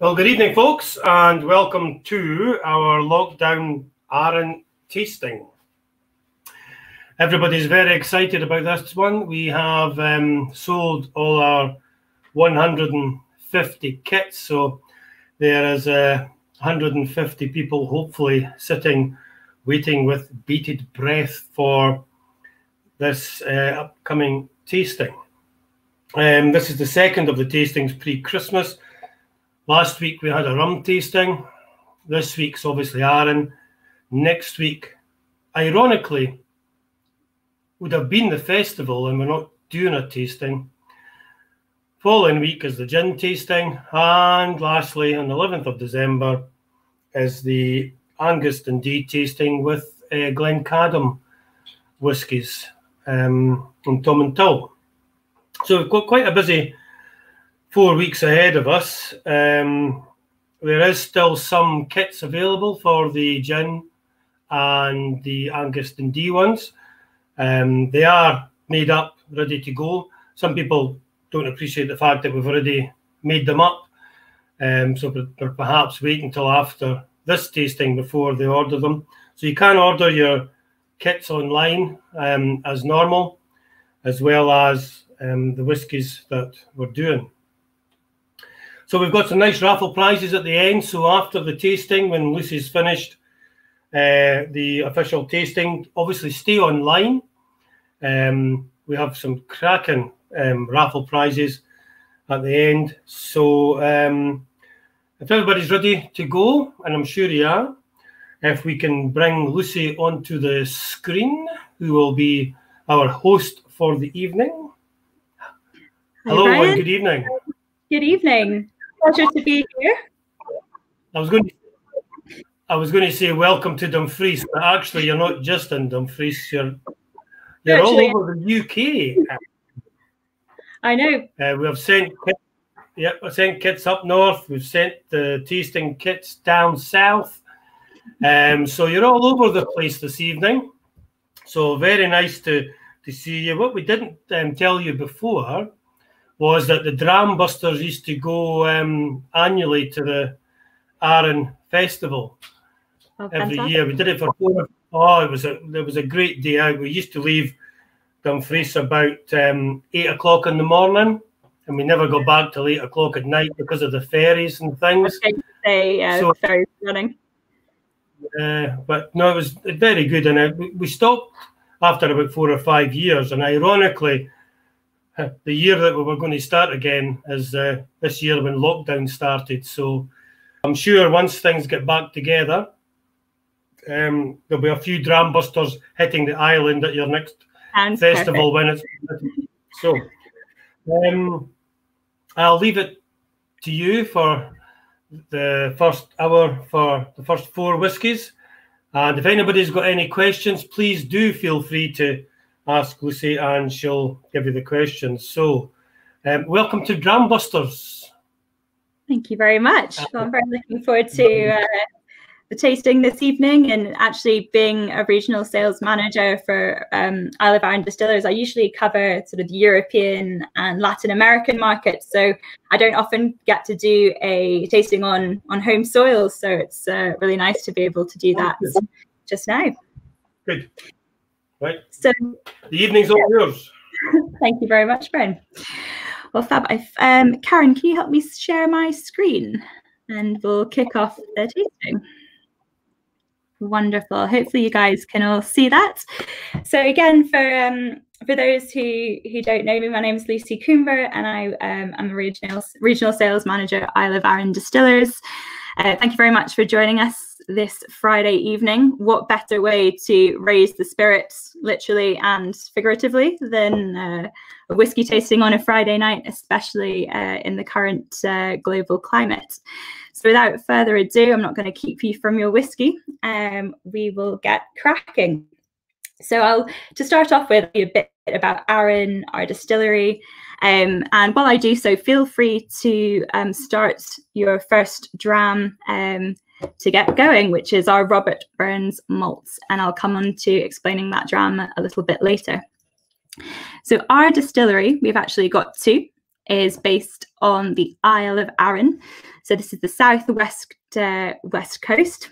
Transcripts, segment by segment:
Well, good evening, folks, and welcome to our lockdown Arran tasting. Everybody's very excited about this one. We have um, sold all our 150 kits, so there is uh, 150 people hopefully sitting, waiting with bated breath for this uh, upcoming tasting. Um, this is the second of the tastings pre-Christmas. Last week we had a rum tasting. This week's obviously Arran. Next week, ironically, would have been the festival and we're not doing a tasting. Following week is the gin tasting. And lastly, on the 11th of December, is the Angus Dundee tasting with uh, Glencadam whiskies um, and Tomintoul. So we've got quite a busy four weeks ahead of us. Um, there is still some kits available for the gin and the Angus D ones. Um, they are made up, ready to go. Some people don't appreciate the fact that we've already made them up. Um, so perhaps wait until after this tasting before they order them. So you can order your kits online um, as normal, as well as um, the whiskies that we're doing. So we've got some nice raffle prizes at the end. So after the tasting, when Lucy's finished uh, the official tasting, obviously stay online. Um, we have some cracking um, raffle prizes at the end. So um, if everybody's ready to go, and I'm sure you are, if we can bring Lucy onto the screen, who will be our host for the evening. Hi, Hello Brian. and good evening. Good evening. Pleasure to be here. I was going to, I was going to say welcome to Dumfries, but actually you're not just in Dumfries. You're you're all over the UK. I know. Uh, we have sent, yeah, we sent kits up north. We've sent the tasting kits down south. Um, so you're all over the place this evening. So very nice to to see you. What we didn't um, tell you before was that the Dram Busters used to go um, annually to the Arran Festival Oh, every fantastic. year. We did it for four. Oh, it was a it was a great day out. We used to leave Dumfries about um, eight o'clock in the morning, and we never got back till eight o'clock at night because of the ferries and things. say uh, So- ferry running. Uh, but no, it was very good, and uh, we- stopped after about four or five years. And ironically, the year that we were going to start again is uh, this year when lockdown started. So I'm sure once things get back together, um, there'll be a few dram busters hitting the island at your next Sounds festival when it's so. Um, I'll leave it to you for the first hour for the first four whiskies. And if anybody's got any questions, please do feel free to ask Lucy and she'll give you the questions. So, um, welcome to Dram Busters. Thank you very much. Well, I'm very looking forward to uh, the tasting this evening and actually being a regional sales manager for um, Isle of Arran Distillers. I usually cover sort of the European and Latin American markets, so I don't often get to do a tasting on on home soil. So it's uh, really nice to be able to do that just now. Good. Right. So The evening's all yours. Thank you very much, Brian. Well, Fab, um, Karen, can you help me share my screen? And we'll kick off the tasting. Wonderful. Hopefully, you guys can all see that. So, again, for um, for those who who don't know me, my name is Lucy Coomber, and I um, am a regional regional sales manager at Isle of Arran Distillers. Uh, thank you very much for joining us this Friday evening. What better way to raise the spirits, literally and figuratively, than uh, a whiskey tasting on a Friday night, especially uh, in the current uh, global climate? So, without further ado, I'm not going to keep you from your whiskey. Um, we will get cracking. So, I'll to start off with a bit about Arran, our distillery, um, and while I do so, feel free to um, start your first dram um, to get going, which is our Robert Burns malts. And I'll come on to explaining that dram a little bit later. So, our distillery, we've actually got two is based on the Isle of Arran. So this is the southwest uh, west coast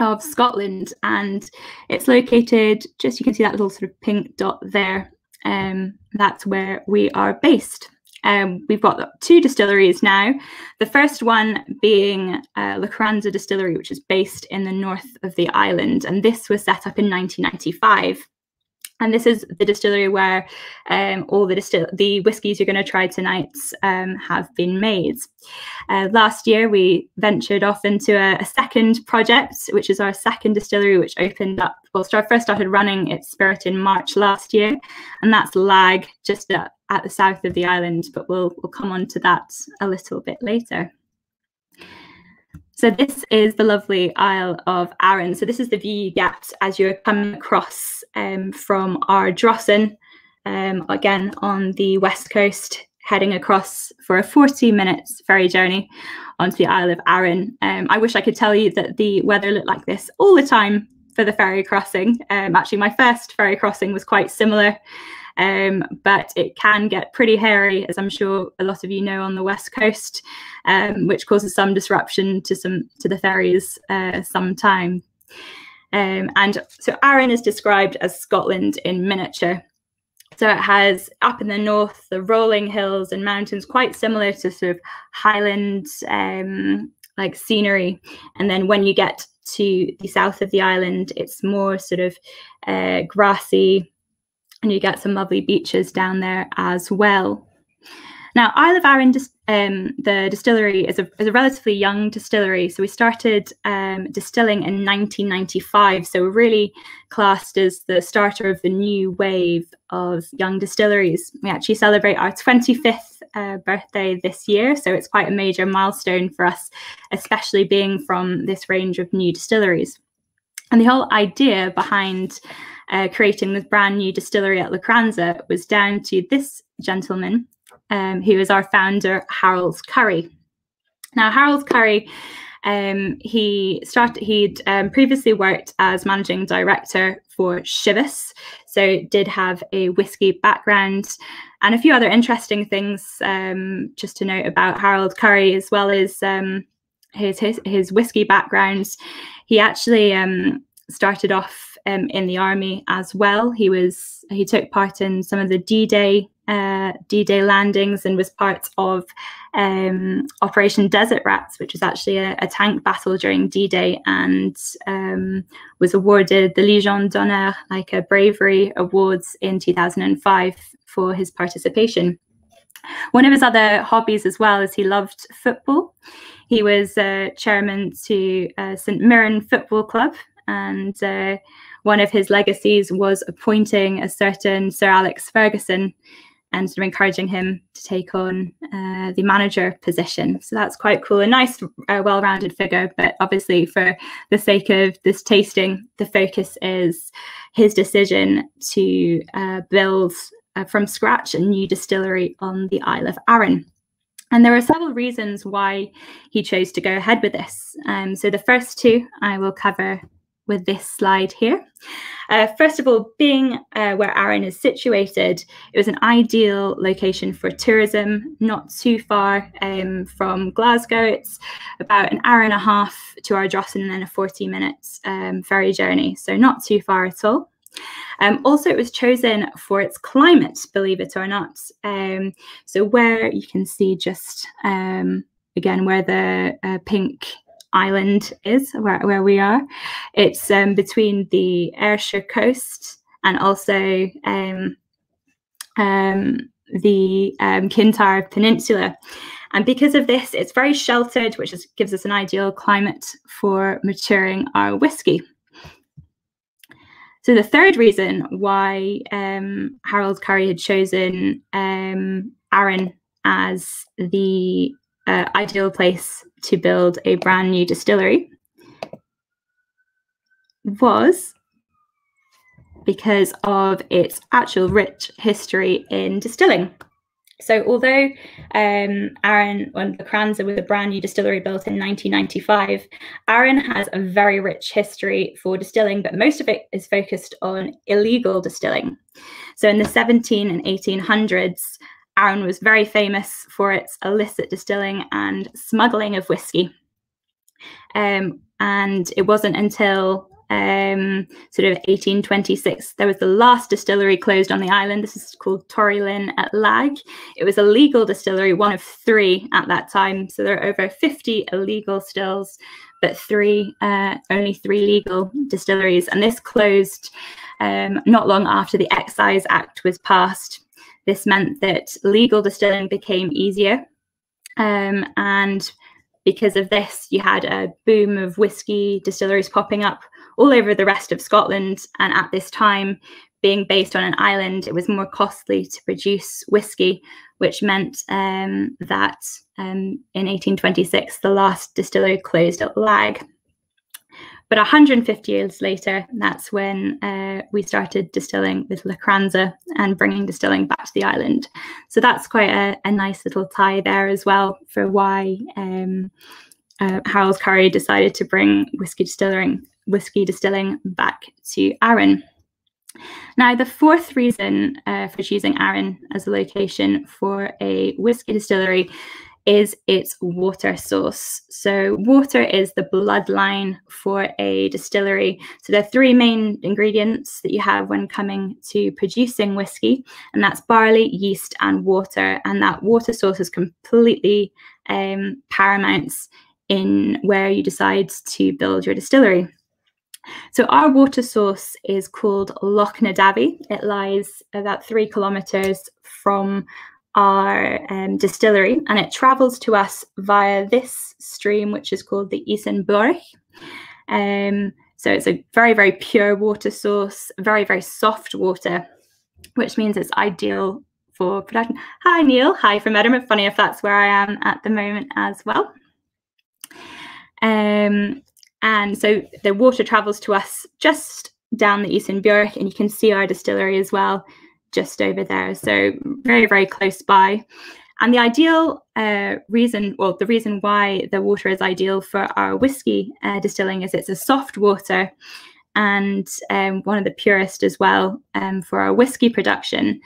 of Scotland, and it's located just you can see that little sort of pink dot there. Um, that's where we are based. Um, we've got two distilleries now. The first one being uh, Lochranza Distillery, which is based in the north of the island, and this was set up in 1995. And this is the distillery where um, all the distil- the whiskies you're going to try tonight um, have been made. Uh, last year, we ventured off into a, a, second project, which is our second distillery, which opened up. Well, start, first started running its spirit in March last year, and that's Lagg, just at, at the south of the island. But we'll we'll come on to that a little bit later. So this is the lovely Isle of Arran. So this is the view you get as you're coming across um, from Ardrossan, um, again on the west coast, heading across for a 40 minutes ferry journey onto the Isle of Arran. Um, I wish I could tell you that the weather looked like this all the time for the ferry crossing. Um, actually, my first ferry crossing was quite similar. Um, but it can get pretty hairy, as I'm sure a lot of you know on the west coast, um, which causes some disruption to some to the ferries uh, sometime. Um, and so Arran is described as Scotland in miniature. So it has up in the north the rolling hills and mountains, quite similar to sort of Highland um, like scenery. And then when you get to the south of the island, it's more sort of uh, grassy, and you get some lovely beaches down there as well. Now, Isle of Arran, um, the distillery is a, is a relatively young distillery. So we started um, distilling in 1995. So we're really classed as the starter of the new wave of young distilleries. We actually celebrate our 25th uh, birthday this year. So it's quite a major milestone for us, especially being from this range of new distilleries. And the whole idea behind uh, creating this brand new distillery at Lochranza was down to this gentleman, um, who is our founder, Harold Currie. Now, Harold Currie, um, he started. He'd um, previously worked as managing director for Chivas, so did have a whiskey background, and a few other interesting things um, just to note about Harold Currie, as well as um, his his his whiskey background. He actually um, started off um, in the army as well. He was he took part in some of the D-Day uh, D-Day landings and was part of um, Operation Desert Rats, which was actually a, a tank battle during D-Day, and um, was awarded the Légion d'honneur, like a bravery awards in 2005 for his participation. One of his other hobbies as well is he loved football. He was uh, chairman to uh, St Mirren Football Club, and uh, one of his legacies was appointing a certain Sir Alex Ferguson and sort of encouraging him to take on uh, the manager position. So that's quite cool. A nice, uh, well rounded figure. But obviously, for the sake of this tasting, the focus is his decision to uh, build uh, from scratch a new distillery on the Isle of Arran. And there are several reasons why he chose to go ahead with this. Um, so the first two I will cover with this slide here. Uh, first of all, being uh, where Arran is situated, it was an ideal location for tourism, not too far um, from Glasgow. It's about an hour and a half to Ardrossan and then a 40 minutes um, ferry journey, so not too far at all. Um, also, it was chosen for its climate, believe it or not. Um, so where you can see just, um, again, where the uh, pink island is, where, where we are. It's um, between the Ayrshire coast and also um, um, the um, Kintyre Peninsula. And because of this, it's very sheltered, which is, gives us an ideal climate for maturing our whiskey. So the third reason why um, Harold Currie had chosen um, Arran as the uh, ideal place to build a brand new distillery was because of its actual rich history in distilling. So, although um, Arran and Lochranza was a brand new distillery built in 1995, Arran has a very rich history for distilling, but most of it is focused on illegal distilling. So, in the 17 and 1800s, Arran was very famous for its illicit distilling and smuggling of whiskey. Um, and it wasn't until um, sort of 1826 there was the last distillery closed on the island. This is called Torrey at Lagg. It was a legal distillery, one of three at that time. So there are over 50 illegal stills, but three, uh, only three legal distilleries. And this closed um, not long after the Excise Act was passed. This meant that legal distilling became easier. Um, and because of this, you had a boom of whiskey distilleries popping up all over the rest of Scotland. And at this time, being based on an island, it was more costly to produce whiskey, which meant um, that um, in 1826, the last distillery closed at Lagg. But 150 years later, that's when uh, we started distilling with Lochranza and bringing distilling back to the island. So that's quite a, a nice little tie there as well for why um, uh, Harold Currie decided to bring whiskey distilling, whiskey distilling back to Arran. Now, the fourth reason uh, for choosing Arran as a location for a whiskey distillery is its water source. So, water is the bloodline for a distillery. So, there are three main ingredients that you have when coming to producing whiskey, and that's barley, yeast, and water. And that water source is completely um, paramount in where you decide to build your distillery. So our water source is called Loch na Davie. It lies about three kilometers from our um, distillery and it travels to us via this stream, which is called the Easan Biorach. Um, so it's a very, very pure water source, very, very soft water, which means it's ideal for production. Hi, Neil. Hi from Edinburgh. Funny if that's where I am at the moment as well. Um, and so the water travels to us just down the Easan Biorach, and you can see our distillery as well just over there. So very, very close by. And the ideal uh, reason, well, the reason why the water is ideal for our whiskey uh, distilling is it's a soft water and um, one of the purest as well um, for our whiskey production.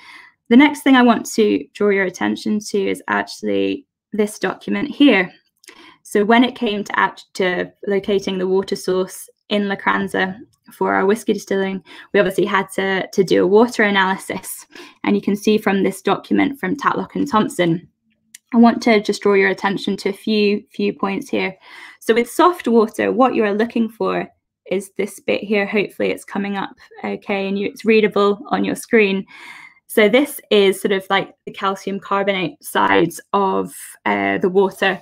The next thing I want to draw your attention to is actually this document here. So when it came to, act, to locating the water source in Lochranza for our whiskey distilling, we obviously had to, to do a water analysis. And you can see from this document from Tatlock and Thomson. I want to just draw your attention to a few few points here. So with soft water, what you're looking for is this bit here. Hopefully it's coming up okay and you, it's readable on your screen. So this is sort of like the calcium carbonate sides of uh, the water.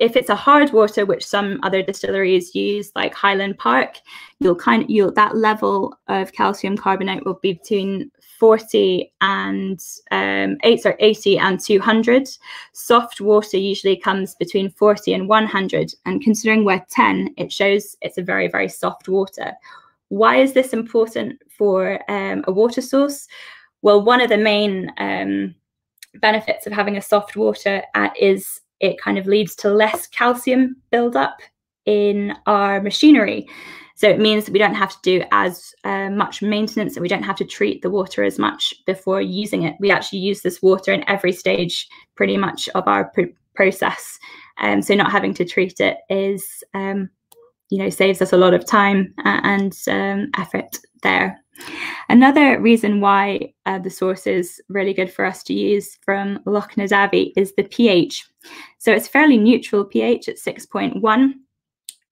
If it's a hard water, which some other distilleries use, like Highland Park, you'll kind of you'll that level of calcium carbonate will be between 40 and um, 8 or 80 and 200. Soft water usually comes between 40 and 100. And considering we're 10, it shows it's a very, very soft water. Why is this important for um, a water source? Well, one of the main um, benefits of having a soft water at is it kind of leads to less calcium buildup in our machinery. So it means that we don't have to do as uh, much maintenance and we don't have to treat the water as much before using it. We actually use this water in every stage pretty much of our pr process. Um, so not having to treat it is, um, you know, saves us a lot of time and um, effort there. Another reason why uh, the source is really good for us to use from Loch na Davie is the pH. So it's fairly neutral pH at 6.1.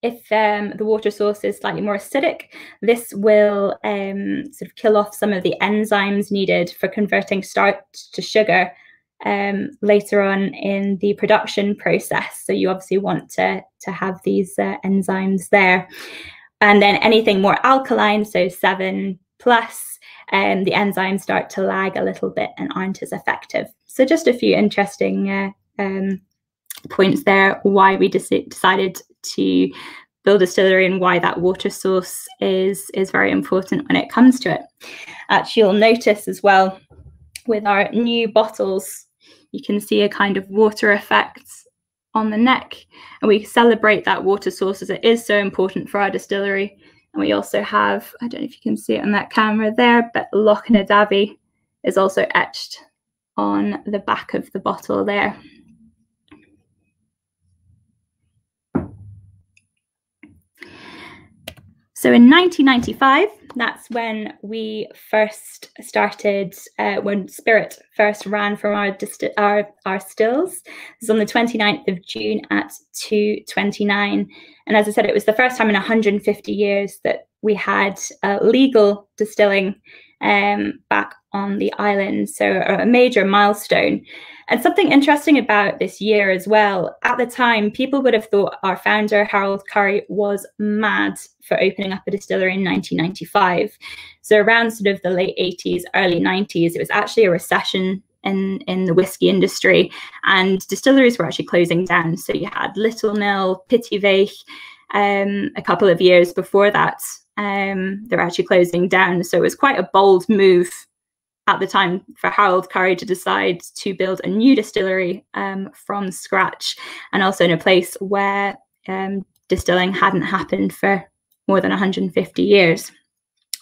If um, the water source is slightly more acidic, this will um, sort of kill off some of the enzymes needed for converting starch to sugar um, later on in the production process. So you obviously want to, to have these uh, enzymes there. And then anything more alkaline, so seven plus, um, the enzymes start to lag a little bit and aren't as effective. So just a few interesting uh, um, points there why we decided to build a distillery and why that water source is is very important when it comes to it. Actually, you'll notice as well with our new bottles, you can see a kind of water effect on the neck. And we celebrate that water source as it is so important for our distillery. And we also have, I don't know if you can see it on that camera there, but Loch na Davie is also etched on the back of the bottle there. So in 1995, that's when we first started, uh, when Spirit first ran from our, dist- our, our stills. It was on the 29th of June at 2.29. And as I said, it was the first time in 150 years that we had uh, legal distilling um, back on the island. So a major milestone. And something interesting about this year as well, at the time, people would have thought our founder, Harold Currie, was mad for opening up a distillery in 1995. So around sort of the late 80s, early 90s, it was actually a recession in, in the whiskey industry and distilleries were actually closing down. So you had Littlemill, Pitty um, a couple of years before that, um, they were actually closing down. So it was quite a bold move at the time for Harold Currie to decide to build a new distillery um, from scratch and also in a place where um, distilling hadn't happened for more than 150 years.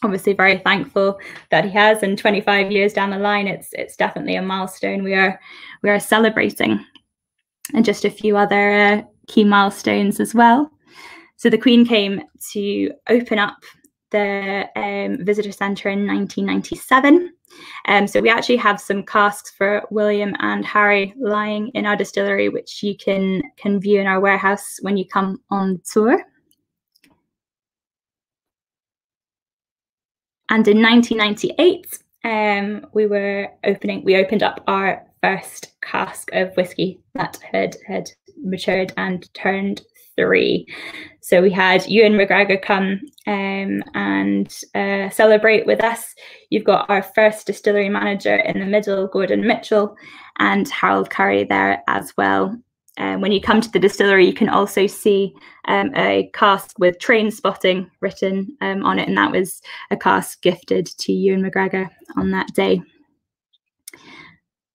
Obviously, very thankful that he has, and 25 years down the line, it's it's definitely a milestone we are we are celebrating, and just a few other uh, key milestones as well. So the Queen came to open up the um, visitor centre in 1997. Um, so we actually have some casks for William and Harry lying in our distillery, which you can can view in our warehouse when you come on tour. And in 1998, um, we were opening. We opened up our first cask of whiskey that had had matured and turned three. So we had Ewan McGregor come um, and uh, celebrate with us. You've got our first distillery manager in the middle, Gordon Mitchell, and Harold Currie there as well. Um, when you come to the distillery, you can also see um, a cask with train spotting written um, on it, and that was a cask gifted to Ewan McGregor on that day.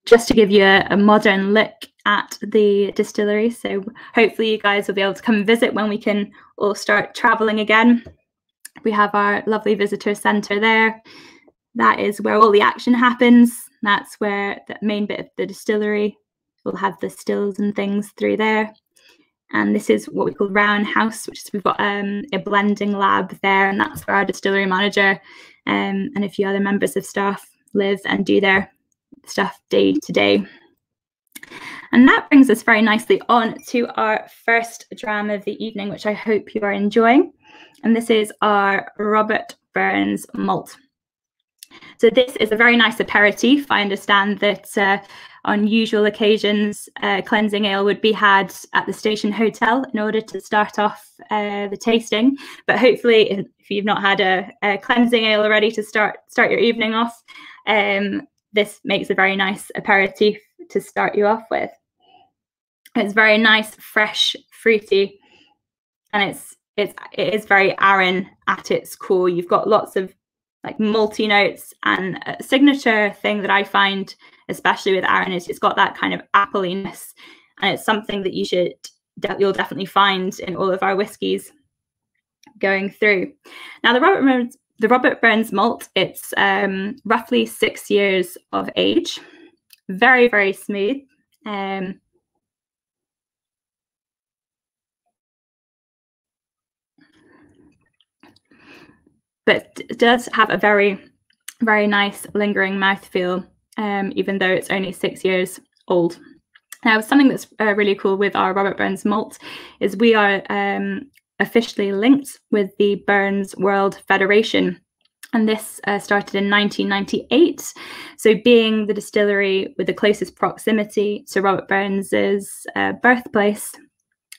Just to give you a, a modern look at the distillery, so hopefully you guys will be able to come visit when we can all start traveling again. We have our lovely visitor centre there. That is where all the action happens. That's where the main bit of the distillery We'll have the stills and things through there. And this is what we call Round House, which is we've got um, a blending lab there, and that's where our distillery manager um, and a few other members of staff live and do their stuff day to day. And that brings us very nicely on to our first dram of the evening, which I hope you are enjoying. And this is our Robert Burns malt. So this is a very nice aperitif. I understand that uh, on usual occasions, uh, cleansing ale would be had at the station hotel in order to start off uh, the tasting. But hopefully, if you've not had a, a, cleansing ale already to start start your evening off, um, this makes a very nice aperitif to start you off with. It's very nice, fresh, fruity, and it's it's it is very Arran at its core. You've got lots of like multi notes and a signature thing that I find, especially with Arran is it's got that kind of appliness, and it's something that you should you'll definitely find in all of our whiskies going through. Now the Robert Burns, the Robert Burns malt, it's um, roughly six years of age, very very smooth. Um, but does have a very, very nice lingering mouthfeel, um, even though it's only six years old. Now, something that's uh, really cool with our Robert Burns malt is we are um, officially linked with the Burns World Federation. And this uh, started in 1998. So, being the distillery with the closest proximity to Robert Burns's uh, birthplace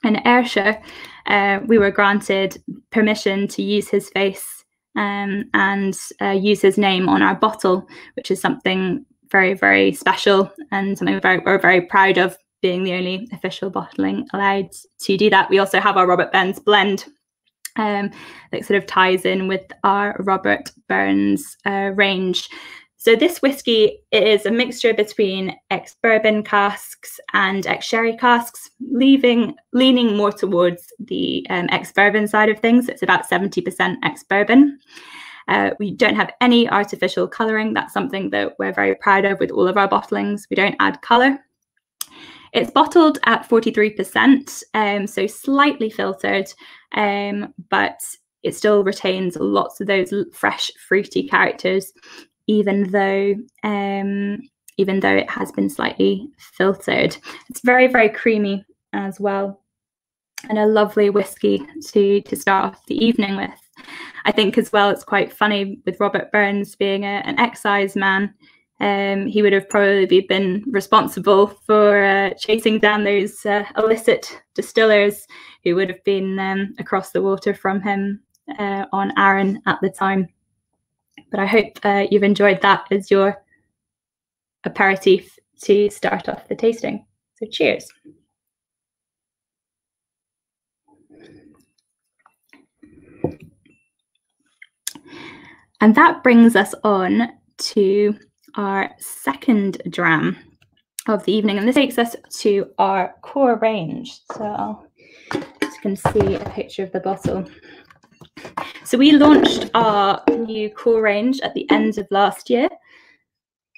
in Ayrshire, uh, we were granted permission to use his face um, and uh, use his name on our bottle, which is something very, very special and something very, we're very proud of being the only official bottling allowed to do that. We also have our Robert Burns blend um, that sort of ties in with our Robert Burns uh, range. So this whiskey is a mixture between ex-bourbon casks and ex-sherry casks, leaving leaning more towards the um, ex-bourbon side of things. It's about 70% ex-bourbon. Uh, we don't have any artificial colouring. That's something that we're very proud of with all of our bottlings. We don't add colour. It's bottled at 43%, um, so slightly filtered, um, but it still retains lots of those fresh, fruity characters, even though um, even though it has been slightly filtered. It's very, very creamy as well, and a lovely whiskey to to start off the evening with. I think as well, it's quite funny with Robert Burns being a, an excise man. Um, he would have probably been responsible for uh, chasing down those uh, illicit distillers who would have been um, across the water from him uh, on Arran at the time. But I hope uh, you've enjoyed that as your aperitif to start off the tasting. So cheers. And that brings us on to our second dram of the evening. And this takes us to our core range. So you can see a picture of the bottle. So we launched our new core range at the end of last year.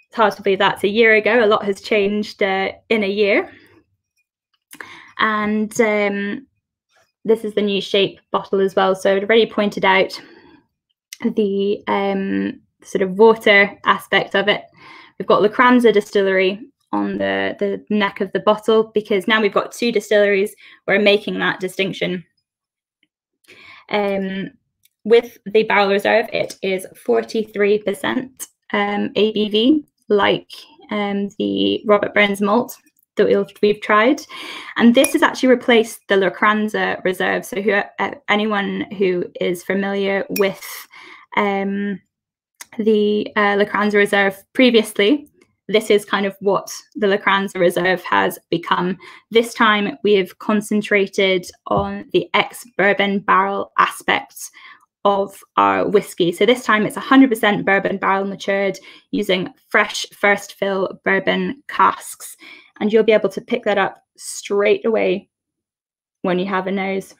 It's hard to believe that's a year ago. A lot has changed uh, in a year. And um, this is the new shape bottle as well. So I'd already pointed out the um, sort of water aspect of it. We've got Lochranza Distillery on the, the neck of the bottle because now we've got two distilleries. We're making that distinction. Um, with the barrel reserve, it is 43% um, ABV, like um, the Robert Burns malt that we've tried. And this has actually replaced the Lochranza reserve. So who, uh, anyone who is familiar with um, the uh, Lochranza Reserve previously, this is kind of what the Lochranza Reserve has become. This time we have concentrated on the ex bourbon barrel aspects of our whiskey. So this time it's 100% bourbon barrel matured using fresh first fill bourbon casks. And you'll be able to pick that up straight away when you have a nose.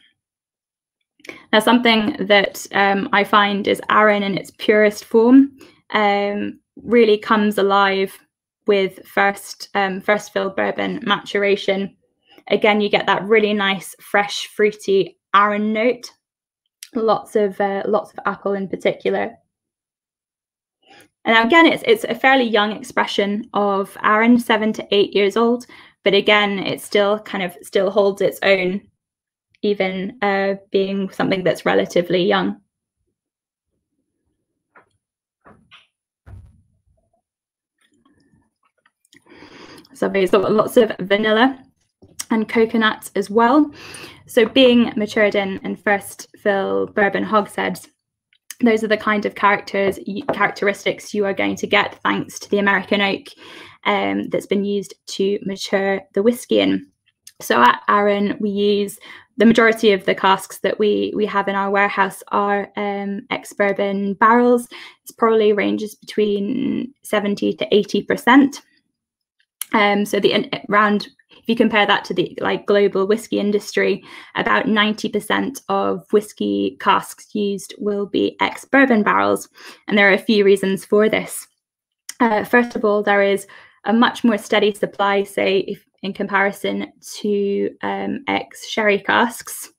Now, something that um, I find is Arran in its purest form um, really comes alive with first um, first fill bourbon maturation. Again, you get that really nice, fresh, fruity Arran note. Lots of uh, lots of apple in particular. And again, it's it's a fairly young expression of Arran, seven to eight years old, but again, it still kind of still holds its own even uh, being something that's relatively young. So there's got lots of vanilla and coconut as well. So being matured in, and first fill bourbon hogsheads, those are the kind of characters characteristics you are going to get thanks to the American oak um, that's been used to mature the whiskey in. So at Arran, we use the majority of the casks that we we have in our warehouse are um, ex bourbon barrels. It's probably ranges between seventy to eighty percent. Um, so the around if you compare that to the like global whiskey industry, about 90% of whiskey casks used will be ex bourbon barrels. And there are a few reasons for this. Uh, first of all, there is a much more steady supply, say, if in comparison to um, ex sherry casks.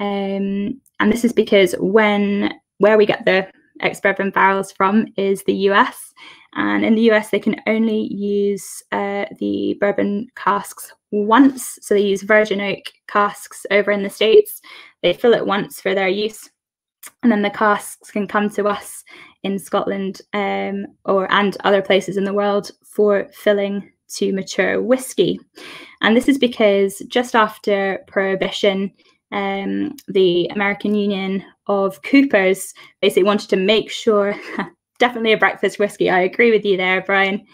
Um, and this is because when where we get the ex bourbon barrels from is the US. And in the US, they can only use uh, the bourbon casks once. So they use virgin oak casks over in the States. They fill it once for their use. And then the casks can come to us in Scotland um, or and other places in the world for filling to mature whiskey. And this is because just after Prohibition, um, the American Union of Coopers basically wanted to make sure, definitely a breakfast whiskey. I agree with you there, Brian.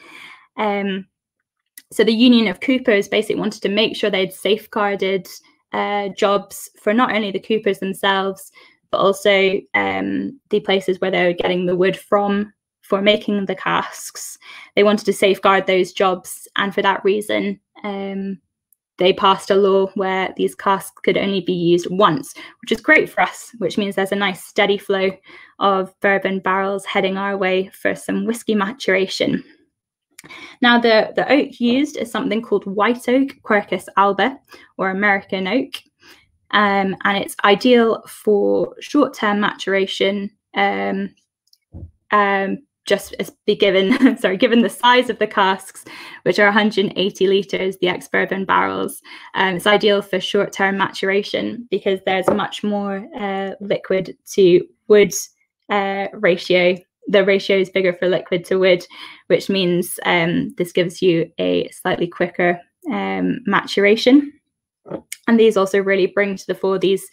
Um, so the Union of Coopers basically wanted to make sure they'd safeguarded uh, jobs for not only the Coopers themselves, but also um, the places where they were getting the wood from for making the casks. They wanted to safeguard those jobs, and for that reason, um, they passed a law where these casks could only be used once, which is great for us, which means there's a nice steady flow of bourbon barrels heading our way for some whiskey maturation. Now, the, the oak used is something called white oak, Quercus alba, or American oak. Um, and it's ideal for short term maturation um, um, just be given sorry given the size of the casks which are 180 liters the ex bourbon barrels. Um, it's ideal for short term maturation because there's much more uh, liquid to wood uh, ratio. The ratio is bigger for liquid to wood which means um, this gives you a slightly quicker um, maturation. And these also really bring to the fore these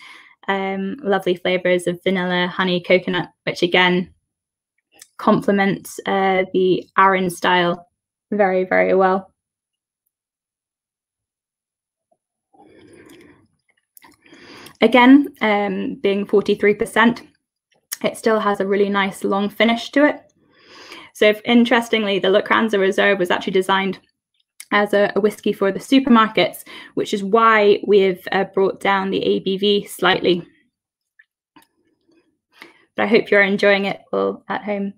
um, lovely flavors of vanilla honey coconut which again complements uh, the Arran style very, very well. Again, um, being 43%, it still has a really nice long finish to it. So if, interestingly, the Lochranza Reserve was actually designed as a, a, whiskey for the supermarkets, which is why we've uh, brought down the ABV slightly. But I hope you're enjoying it all at home.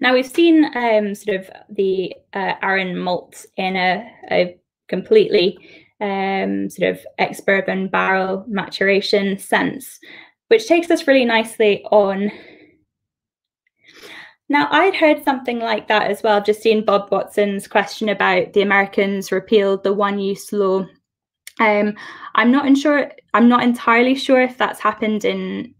Now we've seen um, sort of the uh, Arran malt in a, a completely um, sort of ex bourbon barrel maturation sense, which takes us really nicely on. Now, I'd heard something like that as well, just seen Bob Watson's question about the Americans repealed the one use law. Um, I'm not sure, I'm not entirely sure if that's happened in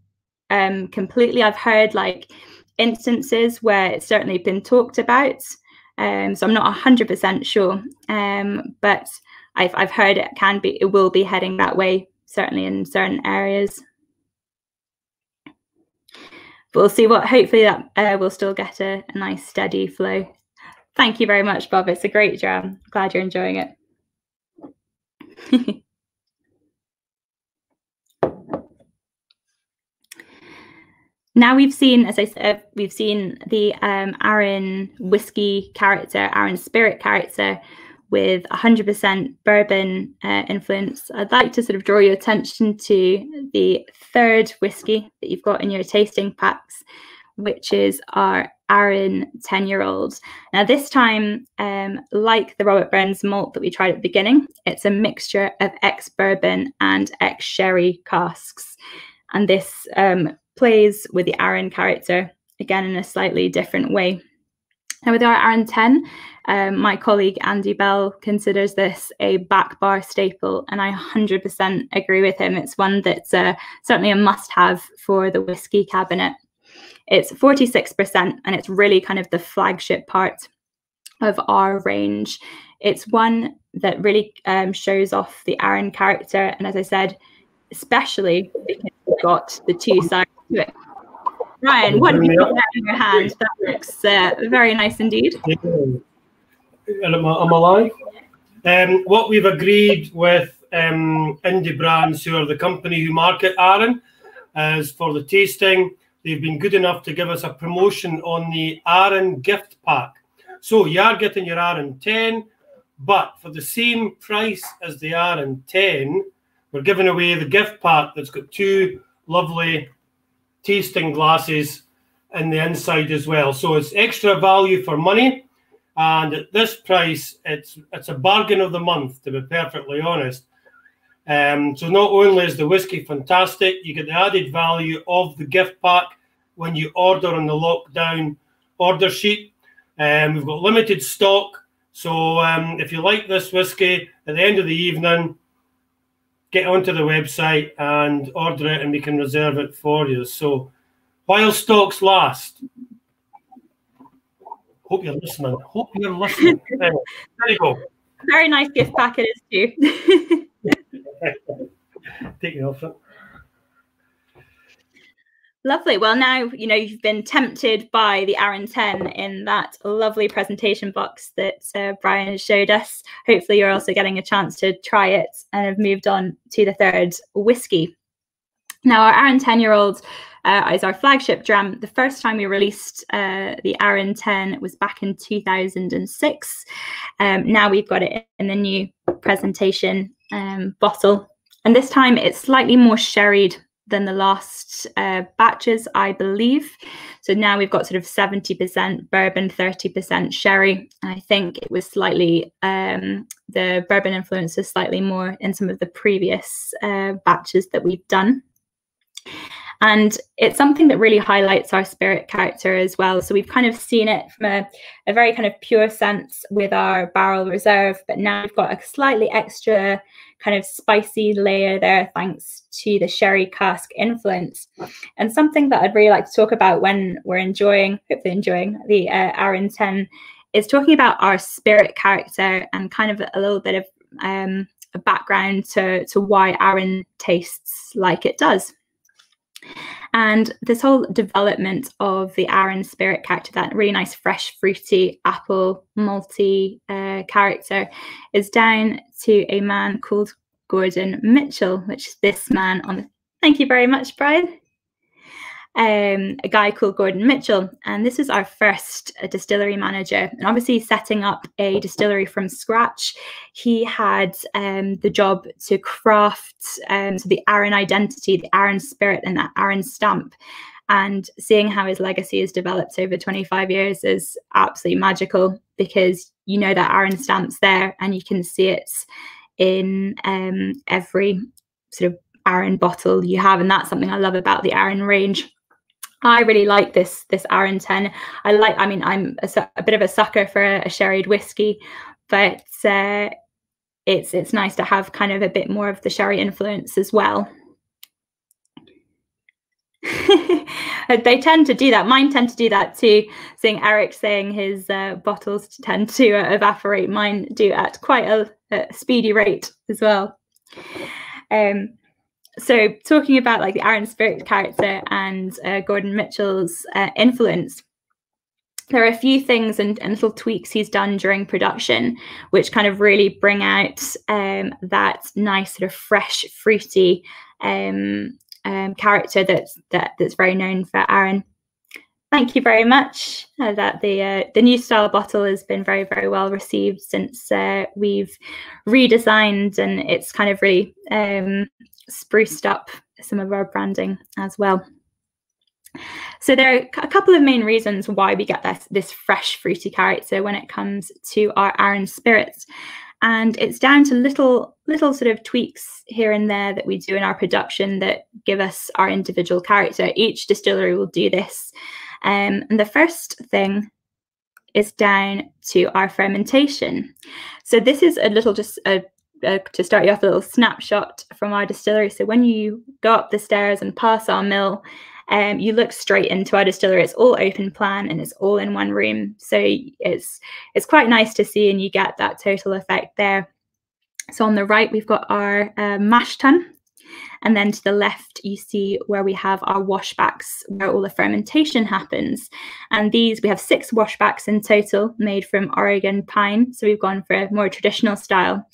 um, completely. I've heard like instances where it's certainly been talked about. Um, so I'm not 100% sure, um, but I've, I've heard it can be, it will be heading that way, certainly in certain areas. But we'll see what, hopefully that uh, will still get a, a nice steady flow. Thank you very much, Bob. It's a great jam. Glad you're enjoying it. now we've seen, as I said, we've seen the um, Arran whiskey character, Arran spirit character with 100% bourbon uh, influence. I'd like to sort of draw your attention to the third whiskey that you've got in your tasting packs, which is our Arran 10 year old. Now, this time, um, like the Robert Burns malt that we tried at the beginning, it's a mixture of ex bourbon and ex sherry casks. And this um, plays with the Arran character again in a slightly different way. Now, with our Arran 10, um, my colleague Andy Bell considers this a back bar staple, and I 100% agree with him. It's one that's uh, certainly a must have for the whiskey cabinet. It's 46%, and it's really kind of the flagship part of our range. It's one that really um, shows off the Arran character, and as I said, especially got the two sides to it. Ryan, what have you got in your hand? That looks uh, very nice indeed. Am I, am I live? Um, what we've agreed with um, Indie Brands, who are the company who market Arran is for the tasting. They've been good enough to give us a promotion on the Arran gift pack. So you are getting your Arran 10, but for the same price as the Arran 10, we're giving away the gift pack that's got two lovely tasting glasses in the inside as well. So it's extra value for money. And at this price, it's it's a bargain of the month, to be perfectly honest. Um, so not only is the whiskey fantastic, you get the added value of the gift pack when you order on the lockdown order sheet. Um, we've got limited stock. So um, if you like this whiskey, at the end of the evening, get onto the website and order it, and we can reserve it for you. So while stocks last, hope you're listening. Hope you're listening. there you go. Very nice gift packet, is too. Take it off it. Lovely. Well, now you know you've been tempted by the Arran 10 in that lovely presentation box that uh, Brian has showed us. Hopefully, you're also getting a chance to try it and have moved on to the third whiskey. Now, our Arran 10 year old uh, is our flagship dram. The first time we released uh, the Arran 10 was back in 2006. Um, now we've got it in the new presentation um, bottle. And this time it's slightly more sherried than the last uh, batches, I believe. So now we've got sort of 70% bourbon, 30% sherry. And I think it was slightly, um, the bourbon influence is slightly more in some of the previous uh, batches that we've done. And it's something that really highlights our spirit character as well. So we've kind of seen it from a, a very kind of pure sense with our barrel reserve, but now we've got a slightly extra kind of spicy layer there thanks to the sherry cask influence. And something that I'd really like to talk about when we're enjoying, hopefully enjoying the uh, Arran 10 is talking about our spirit character and kind of a little bit of um, a background to, to why Arran tastes like it does. And this whole development of the Arran spirit character, that really nice, fresh, fruity, apple, malty uh, character, is down to a man called Gordon Mitchell, which is this man on the. Thank you very much, Brian um, a guy called Gordon Mitchell. And this is our first uh, distillery manager. And obviously, setting up a distillery from scratch, he had um, the job to craft um, so the Arran identity, the Arran spirit, and that Arran stamp. And seeing how his legacy has developed over 25 years is absolutely magical because you know that Arran stamp's there and you can see it in um, every sort of Arran bottle you have. And that's something I love about the Arran range. I really like this this Arran 10. I like. I mean, I'm a, a bit of a sucker for a, a sherried whiskey, but uh, it's it's nice to have kind of a bit more of the sherry influence as well. they tend to do that. Mine tend to do that too. Seeing Eric saying his uh, bottles tend to uh, evaporate, mine do at quite a, a speedy rate as well. Um, so talking about like the Arran Spirit character and uh, Gordon Mitchell's uh, influence, there are a few things and, and, little tweaks he's done during production, which kind of really bring out um, that nice sort of fresh, fruity um, um, character that's that, that's very known for Arran. Thank you very much. Uh, that the uh, the new style bottle has been very very well received since uh, we've redesigned, and it's kind of really um, spruced up some of our branding as well. So there are a couple of main reasons why we get this, this fresh fruity character when it comes to our Arran spirits. And it's down to little little sort of tweaks here and there that we do in our production that give us our individual character. Each distillery will do this. Um, and the first thing is down to our fermentation. So this is a little just a uh, to start you off, a little snapshot from our distillery. So when you go up the stairs and pass our mill, um, you look straight into our distillery. It's all open plan and it's all in one room. So it's it's quite nice to see, and you get that total effect there. So on the right, we've got our uh, mash tun. And then to the left, you see where we have our washbacks, where all the fermentation happens. And these, we have six washbacks in total made from Oregon pine. So we've gone for a more traditional style.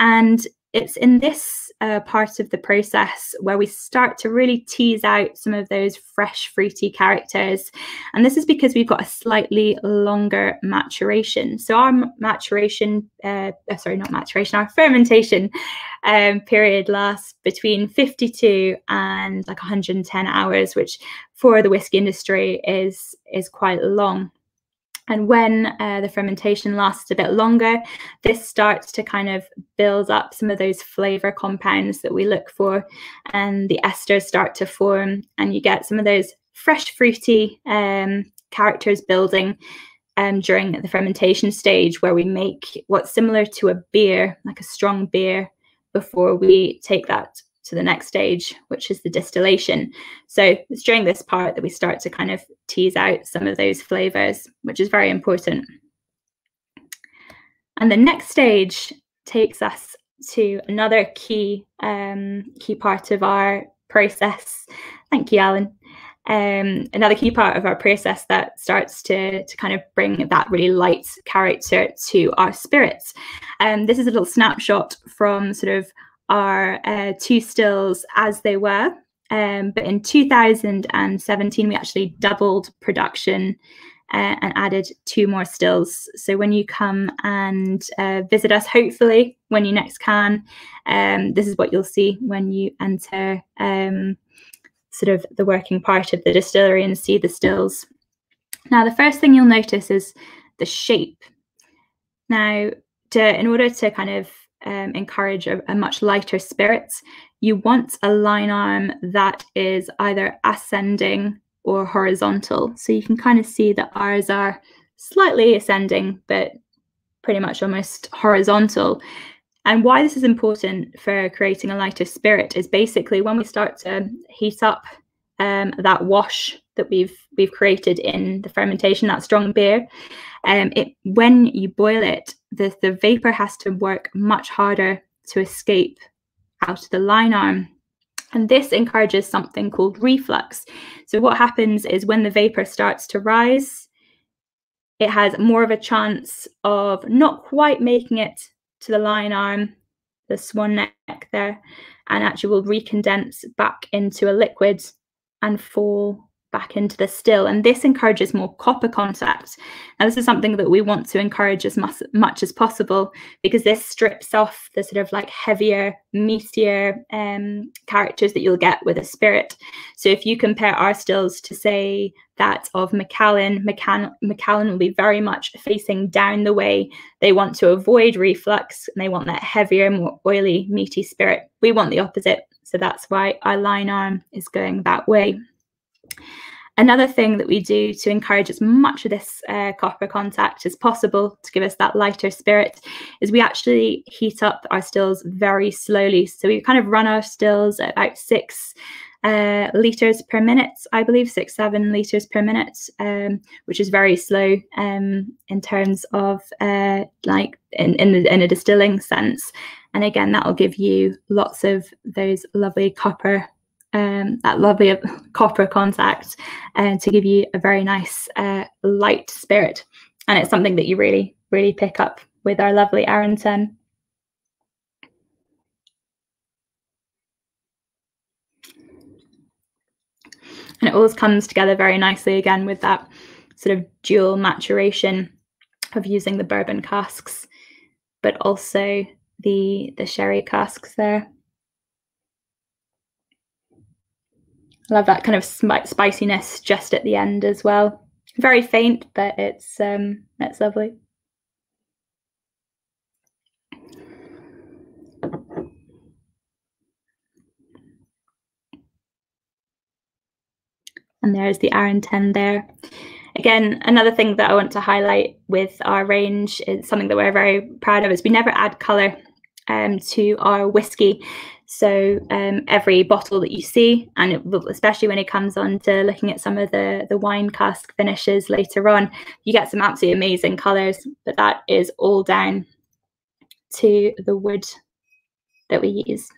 And it's in this uh, part of the process where we start to really tease out some of those fresh, fruity characters. And this is because we've got a slightly longer maturation. So, our maturation, uh, uh sorry, not maturation, our fermentation um, period lasts between 52 and like 110 hours, which for the whiskey industry is, is quite long. And when uh, the fermentation lasts a bit longer, this starts to kind of build up some of those flavor compounds that we look for, and the esters start to form, and you get some of those fresh, fruity um, characters building um, during the fermentation stage, where we make what's similar to a beer, like a strong beer, before we take that to the next stage, which is the distillation. So it's during this part that we start to kind of tease out some of those flavors, which is very important. And the next stage takes us to another key um, key part of our process. Thank you, Alan. Um, another key part of our process that starts to, to kind of bring that really light character to our spirits. And um, this is a little snapshot from sort of our uh, two stills as they were Um, but in 2017, we actually doubled production uh, and added two more stills. So when you come and uh, visit us, hopefully when you next can, um, this is what you'll see when you enter um, sort of the working part of the distillery and see the stills. Now, the first thing you'll notice is the shape. Now, to, in order to kind of um, encourage a, a, much lighter spirit, you want a lyne arm that is either ascending or horizontal. So you can kind of see that ours are slightly ascending, but pretty much almost horizontal. And why this is important for creating a lighter spirit is basically when we start to heat up um, that wash that we've we've created in the fermentation, that strong beer, um, it when you boil it, the, the vapor has to work much harder to escape out of the lyne arm. And this encourages something called reflux. So what happens is when the vapor starts to rise, it has more of a chance of not quite making it to the lyne arm, the swan neck there, and actually will recondense back into a liquid and fall back into the still. And this encourages more copper contact. Now, this is something that we want to encourage as much, much as possible because this strips off the sort of like heavier, meatier um, characters that you'll get with a spirit. So if you compare our stills to, say, that of Macallan, Macallan, Macallan will be very much facing down the way. They want to avoid reflux and they want that heavier, more oily, meaty spirit. We want the opposite. So that's why our lyne arm is going that way. Another thing that we do to encourage as much of this uh, copper contact as possible to give us that lighter spirit is we actually heat up our stills very slowly. So we kind of run our stills at about six uh, liters per minute, I believe, six, seven liters per minute, um, which is very slow um, in terms of uh, like in, in, the, in a distilling sense. And again, that will give you lots of those lovely copper um, that lovely copper contact uh, to give you a very nice uh, light spirit. And it's something that you really, really pick up with our lovely 10. And it always comes together very nicely again with that sort of dual maturation of using the bourbon casks, but also the the sherry casks there. Love that kind of spiciness just at the end as well. Very faint, but it's um, it's lovely. And there's the Arran 10 there. Again, another thing that I want to highlight with our range is something that we're very proud of is we never add colour um, to our whiskey. So um, every bottle that you see, and it, especially when it comes on to looking at some of the, the wine cask finishes later on, you get some absolutely amazing colours, but that is all down to the wood that we use.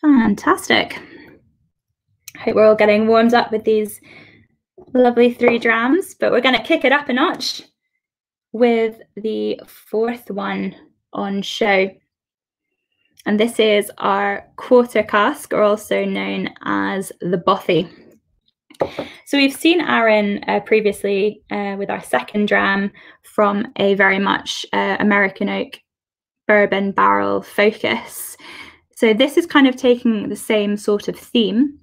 Fantastic. I hope we're all getting warmed up with these lovely three drams, but we're going to kick it up a notch with the fourth one on show. And this is our quarter cask, or also known as the Bothy. So we've seen Arran uh, previously uh, with our second dram from a very much uh, American oak bourbon barrel focus. So this is kind of taking the same sort of theme,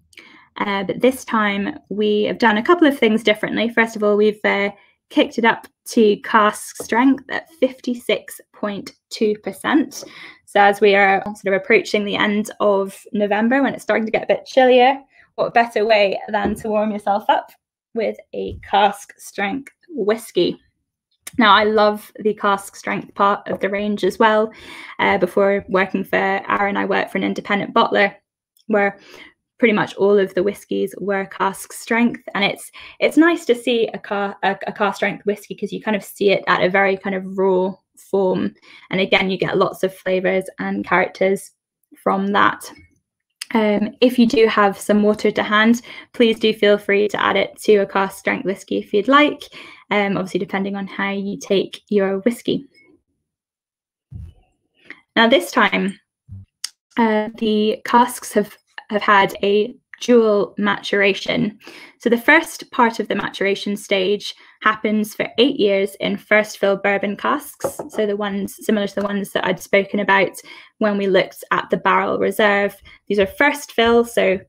uh, but this time we have done a couple of things differently. First of all, we've uh, kicked it up to cask strength at 56.2%. So as we are sort of approaching the end of November when it's starting to get a bit chillier, what better way than to warm yourself up with a cask strength whiskey. Now, I love the cask strength part of the range as well. Uh, before working for Arran, I worked for an independent bottler where pretty much all of the whiskies were cask strength. And it's it's nice to see a car a, a strength whiskey because you kind of see it at a very kind of raw form. And again you get lots of flavors and characters from that. Um, if you do have some water to hand please do feel free to add it to a cask strength whiskey if you'd like um, obviously depending on how you take your whiskey. Now this time, uh, the casks have, have had a dual maturation. So the first part of the maturation stage happens for eight years in first fill bourbon casks. So the ones similar to the ones that I'd spoken about when we looked at the barrel reserve. These are first fill, so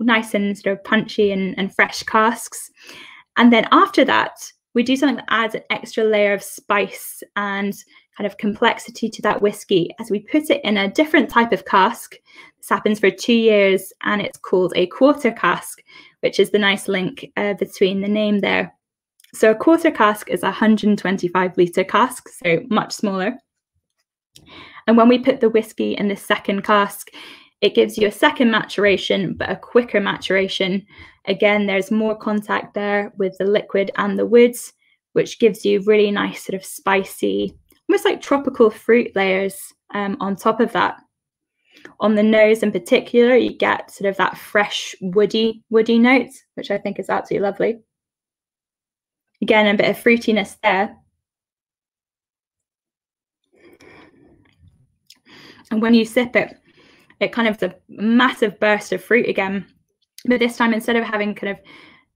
nice and sort of punchy and, and fresh casks. And then after that, we do something that adds an extra layer of spice and kind of complexity to that whiskey as we put it in a different type of cask. This happens for two years and it's called a quarter cask, which is the nice link uh, between the name there. So a quarter cask is a 125 litre cask, so much smaller. And when we put the whiskey in the second cask, it gives you a second maturation, but a quicker maturation. Again, there's more contact there with the liquid and the woods, which gives you really nice sort of spicy almost like tropical fruit layers um, on top of that. On the nose in particular, you get sort of that fresh woody woody note, which I think is absolutely lovely. Again, a bit of fruitiness there. And when you sip it, it kind of is a massive burst of fruit again. But this time, instead of having kind of,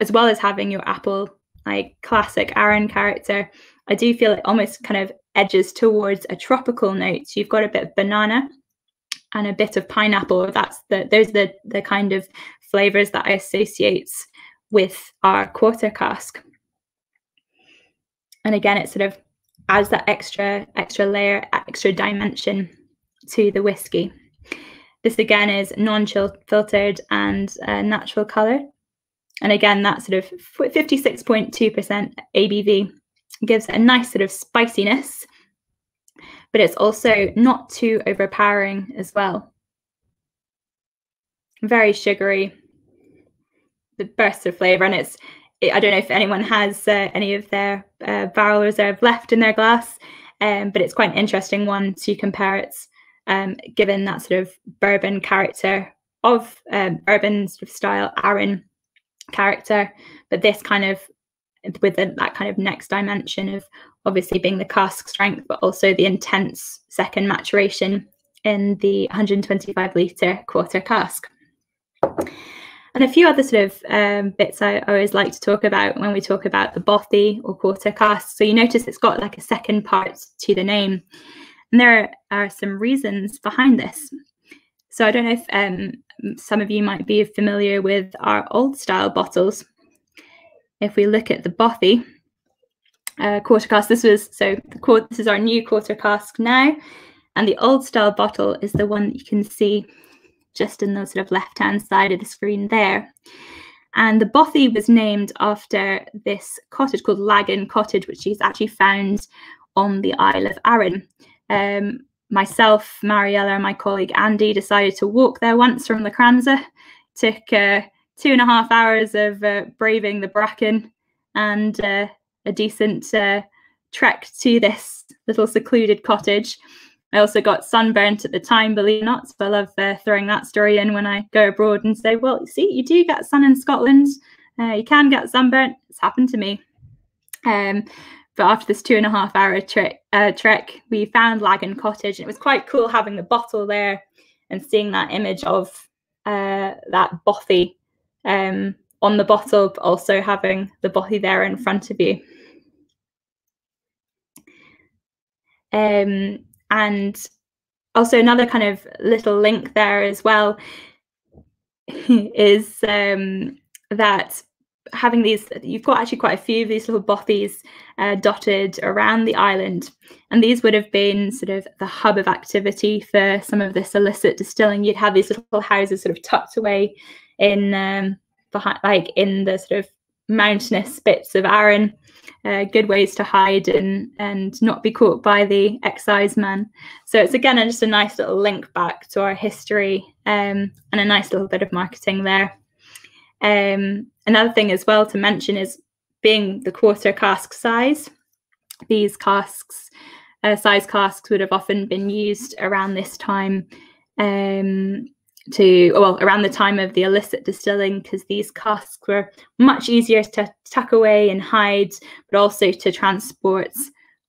as well as having your apple, like classic Arran character, I do feel it almost kind of edges towards a tropical note. So you've got a bit of banana and a bit of pineapple. That's the those are the the kind of flavors that I associate with our quarter cask. And again, it sort of adds that extra extra layer, extra dimension to the whiskey. This again is non-chill filtered and natural color. And again, that sort of 56.2% ABV gives a nice sort of spiciness, but it's also not too overpowering as well. Very sugary, the burst of flavor, and it's. It, I don't know if anyone has uh, any of their uh, barrel reserve left in their glass, um, but it's quite an interesting one to compare it, um, given that sort of bourbon character of um, urban sort of style Arran character, but this kind of with the, that kind of next dimension of obviously being the cask strength, but also the intense second maturation in the 125 litre quarter cask. And a few other sort of um, bits I always like to talk about when we talk about the bothy or quarter cask. So you notice it's got like a second part to the name. And there are some reasons behind this. So I don't know if um, some of you might be familiar with our old style bottles if we look at the bothy uh, quarter cask, this was so the this is our new quarter cask now, and the old style bottle is the one that you can see just in the sort of left hand side of the screen there. And the bothy was named after this cottage called Laggan Cottage, which is actually found on the Isle of Arran. Um, myself, Mariella, and my colleague Andy decided to walk there once from Lochranza. Took uh, two and a half hours of uh, braving the bracken and uh, a decent uh, trek to this little secluded cottage. I also got sunburnt at the time, believe it or not. So I love uh, throwing that story in when I go abroad and say, well, see, you do get sun in Scotland. Uh, you can get sunburnt. It's happened to me. Um, but after this two and a half hour trek, uh, trek, we found Laggan Cottage, and it was quite cool having the bottle there and seeing that image of uh, that bothy um, on the bottle, but also having the bothy there in front of you. Um, and also another kind of little link there as well is um, that having these you've got actually quite a few of these little bothies uh, dotted around the island and these would have been sort of the hub of activity for some of this illicit distilling you'd have these little houses sort of tucked away in um, behind, like in the sort of mountainous bits of Arran. Uh, good ways to hide and and not be caught by the excise man. So it's again just a nice little link back to our history um, and a nice little bit of marketing there. Um, another thing as well to mention is being the quarter cask size. These casks, uh, size casks, would have often been used around this time um, to well around the time of the illicit distilling because these casks were much easier to tuck away and hide but also to transport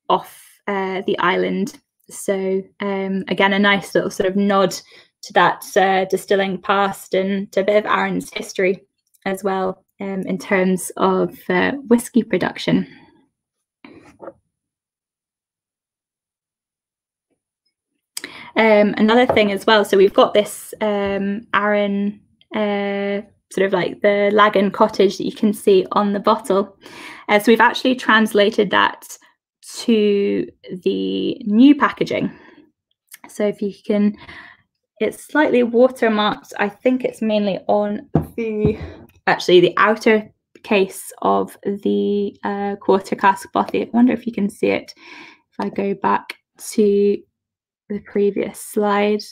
off uh, the island So um, again, a nice little sort of nod to that uh, distilling past and to a bit of Arran's history as well um, in terms of uh, whiskey production. Um, another thing as well, so we've got this um, Arran uh, sort of like the Laggan cottage that you can see on the bottle. Uh, so we've actually translated that to the new packaging. So if you can, it's slightly watermarked. I think it's mainly on the, actually the outer case of the uh, quarter cask bottle. I wonder if you can see it. If I go back to the previous slide.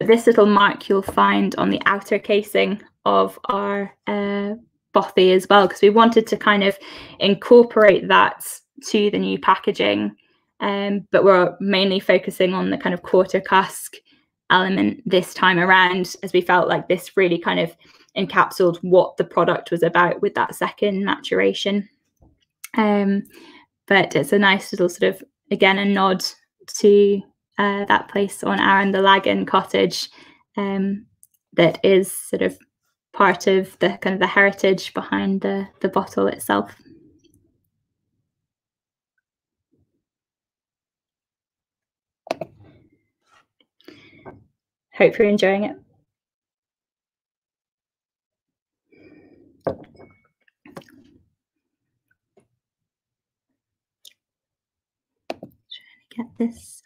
This little mark you'll find on the outer casing of our uh, bothy as well, because we wanted to kind of incorporate that to the new packaging. Um, but we're mainly focusing on the kind of quarter cask element this time around, as we felt like this really kind of encapsulated what the product was about with that second maturation. Um, but it's a nice little sort of, again, a nod to uh, that place on Arran, the Laggan cottage, um, that is sort of part of the kind of the heritage behind the the bottle itself. Hope you're enjoying it. This.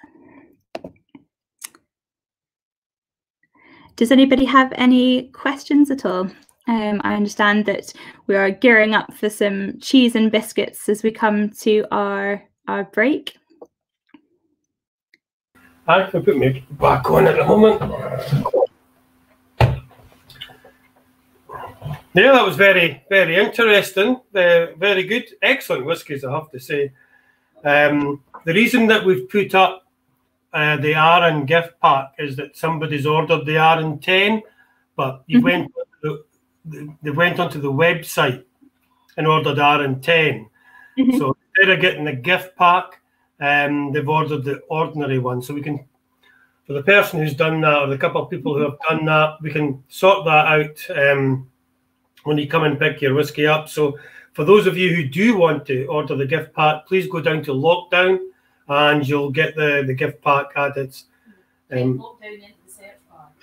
Does anybody have any questions at all? Um, I understand that we are gearing up for some cheese and biscuits as we come to our our break. I can put me back on at the moment. Yeah, that was very, very interesting. Uh, very good, excellent whiskies, I have to say. Um, the reason that we've put up uh, the Arran gift pack is that somebody's ordered the Arran 10, but you mm-hmm. went the, they went onto the website and ordered Arran 10. Mm-hmm. So instead of getting the gift pack, um, they've ordered the ordinary one. So we can, for the person who's done that, or the couple of people who have done that, we can sort that out um, when you come and pick your whiskey up. So for those of you who do want to order the gift pack, please go down to lockdown and you'll get the, the gift pack added. Um,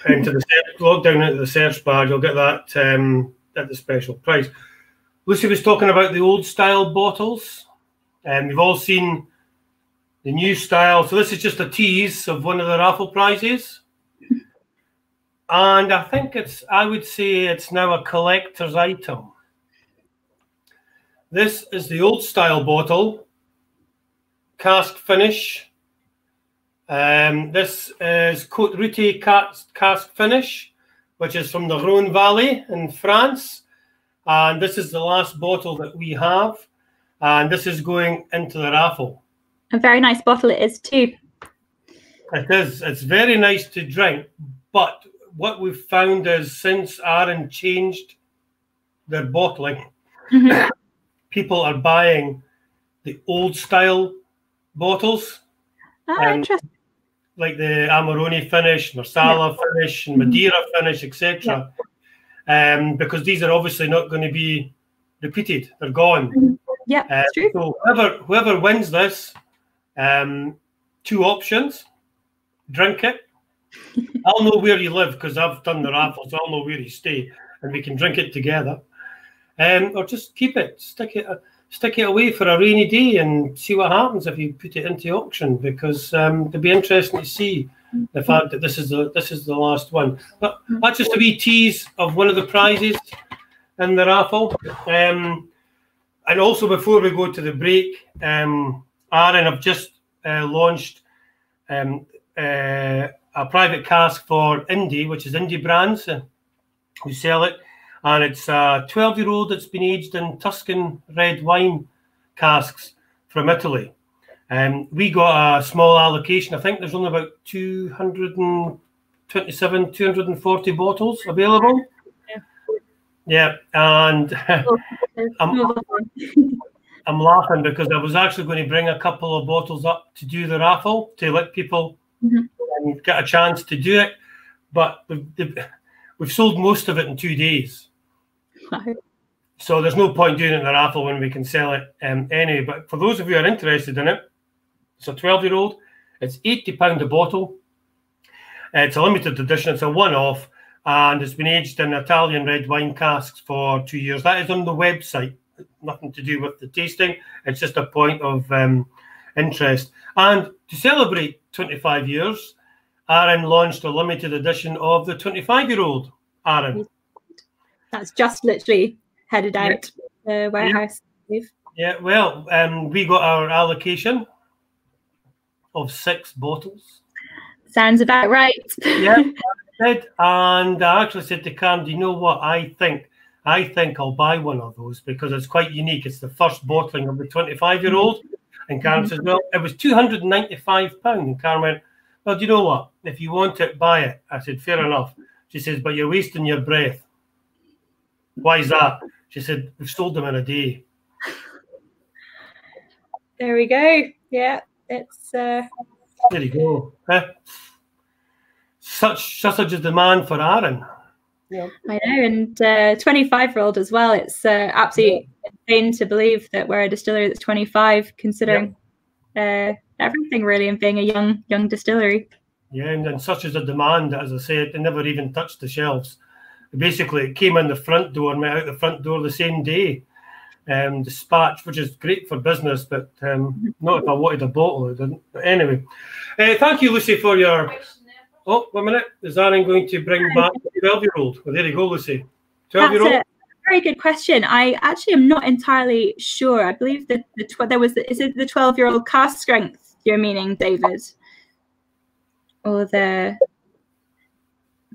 into the search, log down into the search bar, you'll get that um, at the special price. Lucy was talking about the old style bottles, and um, we've all seen the new style. So this is just a tease of one of the raffle prizes. And I think it's, I would say it's now a collector's item. This is the old style bottle cask finish. Um, this is Côte Rôtie cask, cask finish, which is from the Rhone Valley in France. And this is the last bottle that we have. And this is going into the raffle. A very nice bottle it is too. It is. It's very nice to drink. But what we've found is since Arran changed their bottling, mm-hmm. people are buying the old style bottles. Ah, um, interesting. Like the Amarone finish, Marsala yeah. finish, and mm-hmm. Madeira mm-hmm. finish, etc. Yeah. Um, because these are obviously not going to be repeated; they're gone. Mm-hmm. Yeah, uh, true. So whoever whoever wins this, um, two options: drink it. I'll know where you live because I've done the raffles. I'll know where you stay, and we can drink it together. Um, or just keep it, stick it. Stick it away for a rainy day and see what happens if you put it into auction because um, it'll be interesting to see the fact that this is the this is the last one. But that's just a wee tease of one of the prizes in the raffle. Um, and also before we go to the break, um, I've just uh, launched um, uh, a private cask for Indie, which is Indie Brands. Uh, who sell it and it's a 12 year old that's been aged in Tuscan red wine casks from Italy. Um, we got a small allocation. I think there's only about 227, 240 bottles available. Yeah, yeah. and I'm, I'm laughing because I was actually going to bring a couple of bottles up to do the raffle to let people mm-hmm. get a chance to do it, but we've, we've sold most of it in two days. So there's no point doing it in the raffle when we can sell it um, anyway. But for those of you who are interested in it, it's a 12 year old. It's 80 pound a bottle. It's a limited edition. It's a one off, and it's been aged in Italian red wine casks for two years. That is on the website. Nothing to do with the tasting. It's just a point of um, interest. And to celebrate 25 years, Arran launched a limited edition of the 25 year old Arran. That's just literally headed out yeah. the warehouse. Yeah, yeah well, um, we got our allocation of six bottles. Sounds about right. yeah, And I actually said to Cam, do you know what? I think I think I'll buy one of those because it's quite unique. It's the first bottling of the 25 year old. And Karen mm-hmm. says, Well, it was £295. And Karen went, Well, do you know what? If you want it, buy it. I said, Fair enough. She says, But you're wasting your breath. Why is that? She said, We've sold them in a day. There we go. Yeah, it's. Uh... There you go. Huh? Such such a demand for Arran. Yeah. I know, and uh, 25 year old as well. It's uh, absolutely yeah. insane to believe that we're a distillery that's 25, considering yeah. uh, everything really, and being a young young distillery. Yeah, and, and such as a demand, as I said, they never even touched the shelves. Basically, it came in the front door and went out the front door the same day. Um, dispatch, which is great for business, but um, not if I wanted a bottle. It didn't. But anyway, uh, thank you, Lucy, for your Oh, one minute. Is Arran going to bring back the 12 year old? Well, there you go, Lucy. 12 year old? Very good question. I actually am not entirely sure. I believe that the tw- there was the, is it the 12 year old cask strength you're meaning, David? Or the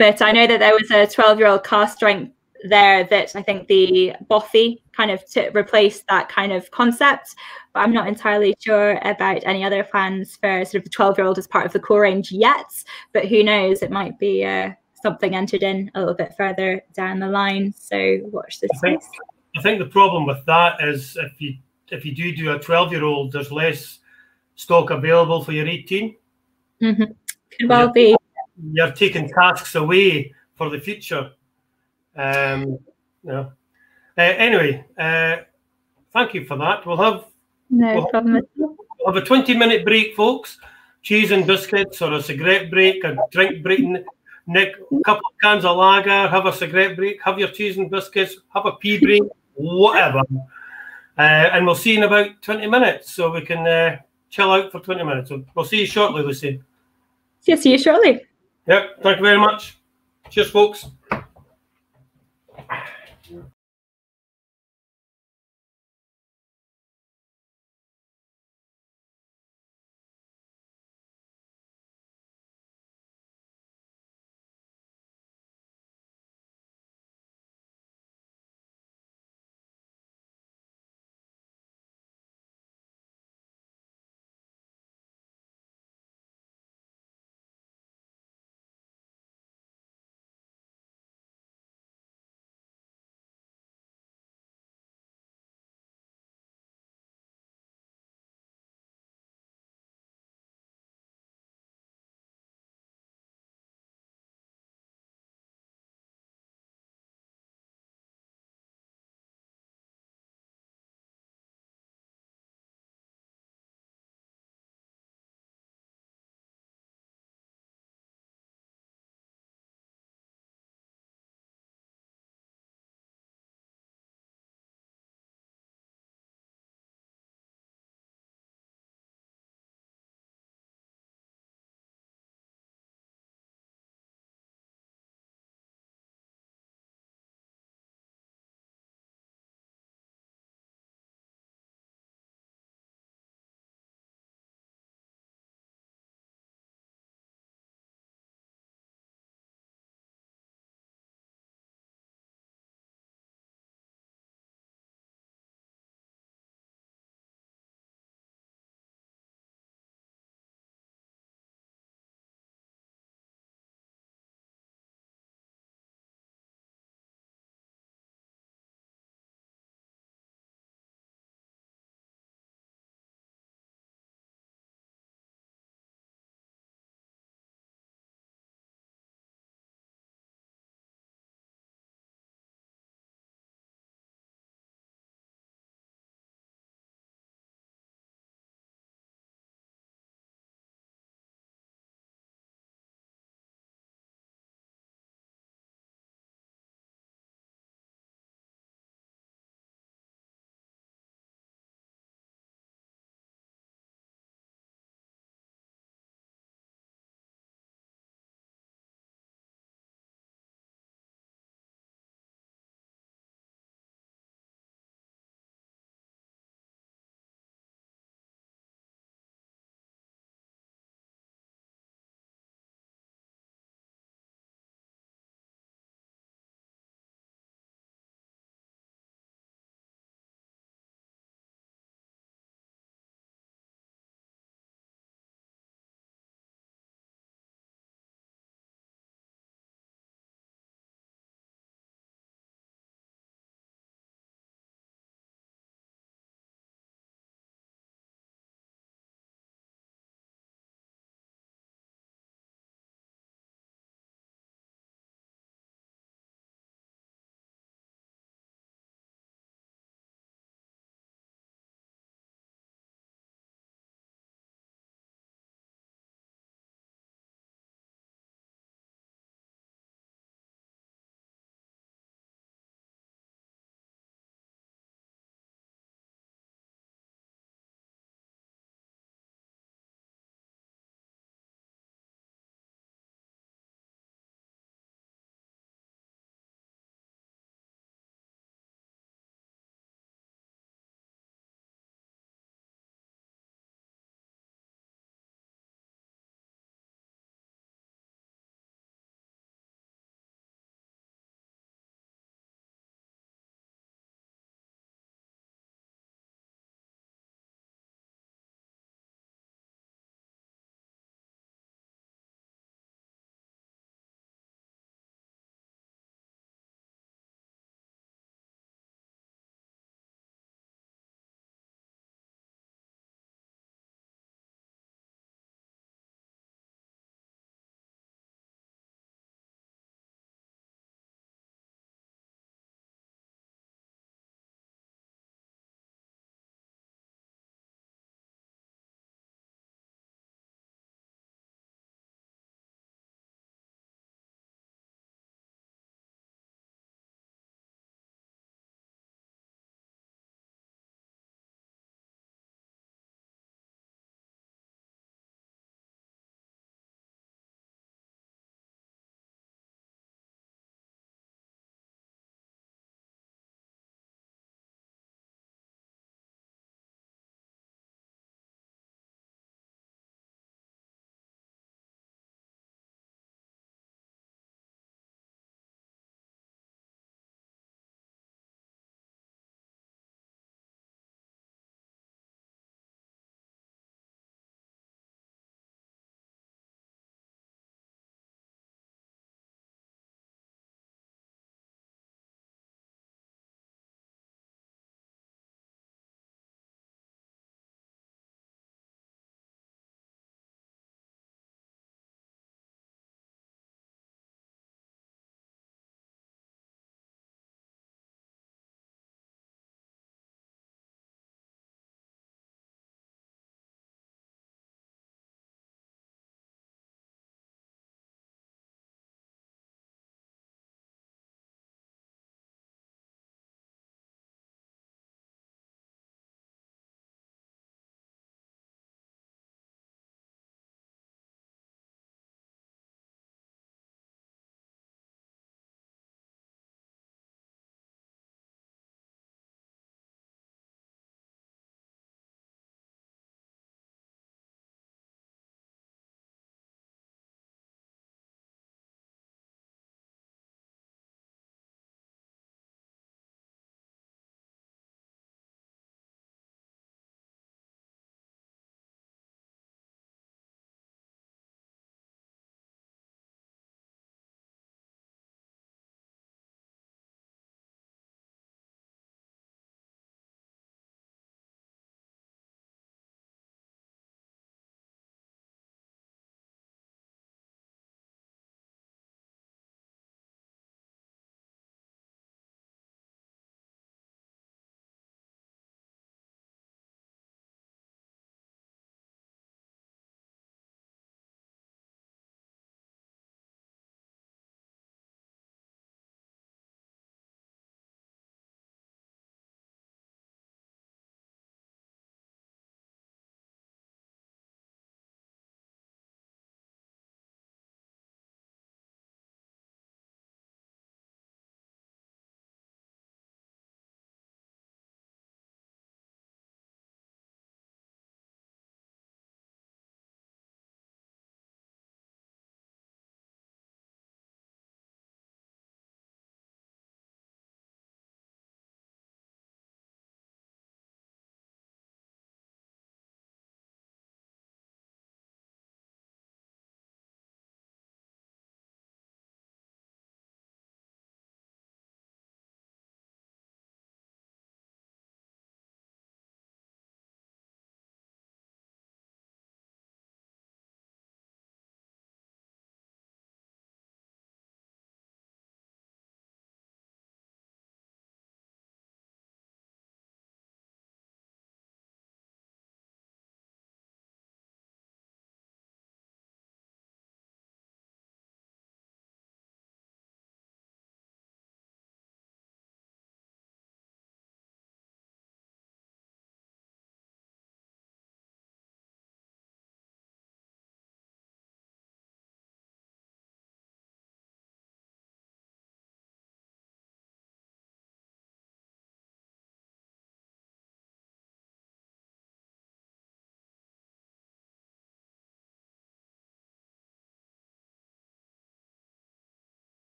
but I know that there was a 12 year old cask strength there that I think the Bothy kind of to replace that kind of concept. But I'm not entirely sure about any other plans for sort of the 12 year old as part of the core range yet. But who knows? It might be uh, something entered in a little bit further down the line. So watch this I think, I think the problem with that is if you if you do do a 12 year old, there's less stock available for your 18. Mm-hmm. Could well be. You're taking tasks away for the future. Um, yeah. Uh, anyway, uh, thank you for that. We'll have no we'll problem. Have, we'll have a 20 minute break, folks. Cheese and biscuits, or a cigarette break, a drink break. Nick, a couple of cans of lager, have a cigarette break, have your cheese and biscuits, have a pee break, whatever. Uh, and we'll see in about 20 minutes so we can uh, chill out for 20 minutes. We'll see you shortly, Lucy. Yeah, see you shortly. Yep, thank you very much. Cheers, folks.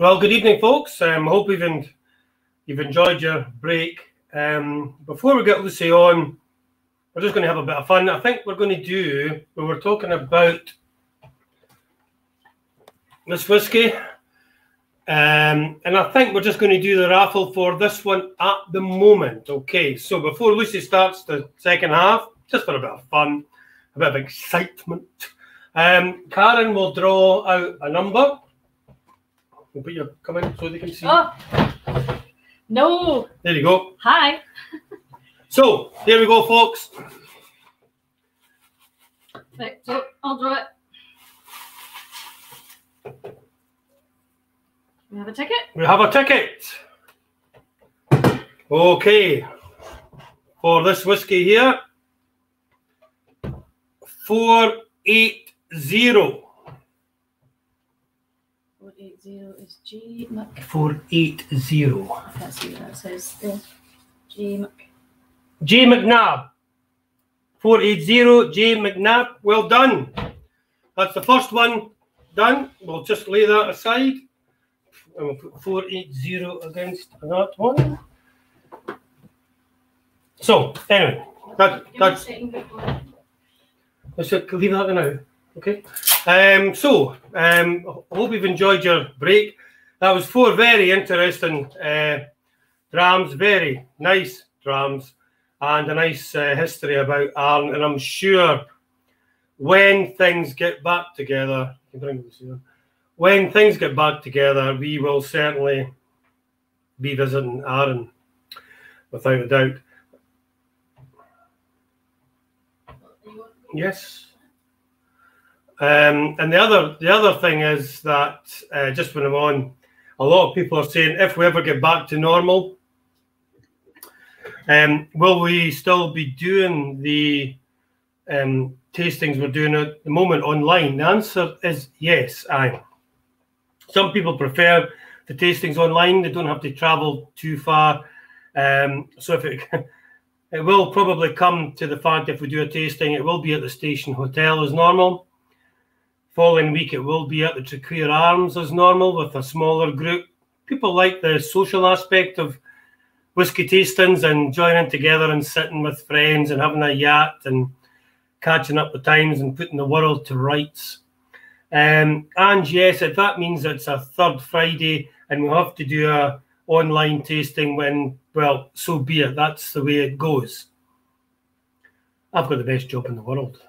Well, good evening, folks. Um, I hope you've, en- you've enjoyed your break. Um, before we get Lucy on, we're just going to have a bit of fun. I think we're going to do, we were talking about this whiskey. Um, and I think we're just going to do the raffle for this one at the moment. Okay, so before Lucy starts the second half, just for a bit of fun, a bit of excitement, um, Karen will draw out a number. We'll put your comment so they can see. Oh, no. There you go. Hi. So here we go, folks. Right, so I'll draw it. We have a ticket. We have a ticket. Okay. For this whiskey here, 480. 480 is G Mc. 480. Let's see what that says. there. G Mc. J McNabb. 480 J McNabb. Well done. That's the first one done. We'll just lay that aside. And we'll put 480 against that one. So, anyway, that, Give me a that's Let's leave that now. Okay. Um, so, um, I hope you've enjoyed your break. That was four very interesting uh, drams, very nice drams, and a nice uh, history about Arran. And I'm sure when things get back together, you bring this here. when things get back together, we will certainly be visiting Arran, without a doubt. Yes. Um, and the other the other thing is that uh, just when I'm on, a lot of people are saying if we ever get back to normal, um, will we still be doing the um, tastings we're doing at the moment online? The answer is yes. I. Some people prefer the tastings online; they don't have to travel too far. Um, so if it it will probably come to the fact if we do a tasting, it will be at the station hotel as normal. Following week, it will be at the Traquair Arms as normal with a smaller group. People like the social aspect of whiskey tastings and joining together and sitting with friends and having a yacht and catching up with times and putting the world to rights. Um, and yes, if that means it's a third Friday and we have to do a online tasting when, well, so be it. That's the way it goes. I've got the best job in the world.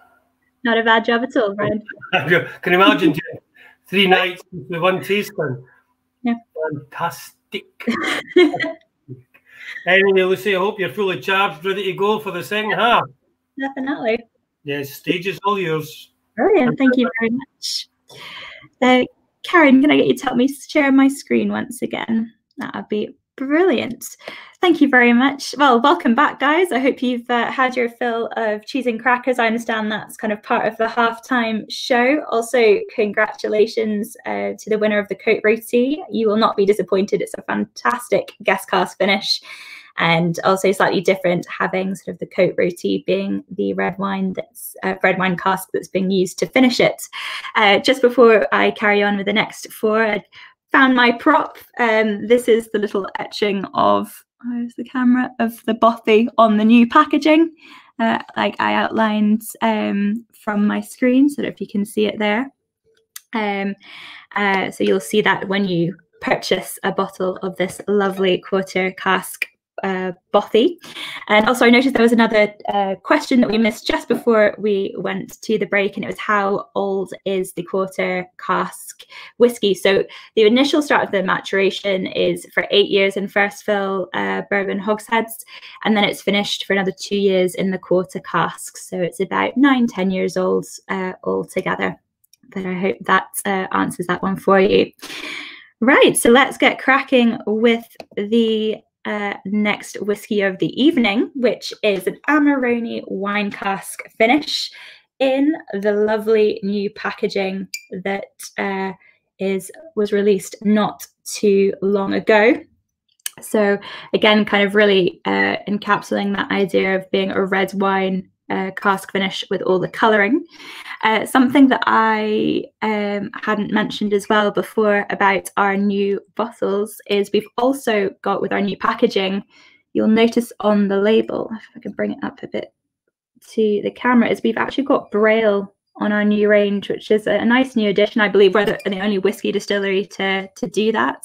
Not a bad job at all, Brian. Can you imagine three nights with one teaspoon. Yeah. Fantastic. anyway, Lucy, I hope you're fully charged, ready to go for the second half. Definitely. Yes, stage is all yours. Brilliant. Thank you very much. Uh, Karen, can I get you to help me share my screen once again? That would be brilliant. Thank you very much. Well, welcome back, guys. I hope you've uh, had your fill of cheese and crackers. I understand that's kind of part of the halftime show. Also, congratulations uh, to the winner of the Côte Rôtie. You will not be disappointed. It's a fantastic guest cast finish and also slightly different having sort of the Côte Rôtie being the red wine that's uh, red wine cask that's being used to finish it. Uh, just before I carry on with the next four, I found my prop. Um, this is the little etching of where's the camera of the bothy on the new packaging. Uh, like I outlined um, from my screen, so if you can see it there. Um, uh, so you'll see that when you purchase a bottle of this lovely quarter cask uh, bothy. And also, I noticed there was another uh, question that we missed just before we went to the break, and it was how old is the quarter cask whiskey? So, the initial start of the maturation is for eight years in first fill uh, bourbon hogsheads, and then it's finished for another two years in the quarter casks. So, it's about nine, ten years old uh, altogether. But I hope that uh, answers that one for you. Right, so let's get cracking with the uh, next whiskey of the evening, which is an Amarone wine cask finish in the lovely new packaging that uh, is was released not too long ago. So again, kind of really uh, encapsulating that idea of being a red wine uh, cask finish with all the colouring. Uh, something that I um, hadn't mentioned as well before about our new bottles is we've also got with our new packaging, you'll notice on the label, if I can bring it up a bit to the camera, is we've actually got Braille on our new range, which is a, nice new addition. I believe we're the, only whiskey distillery to, to do that.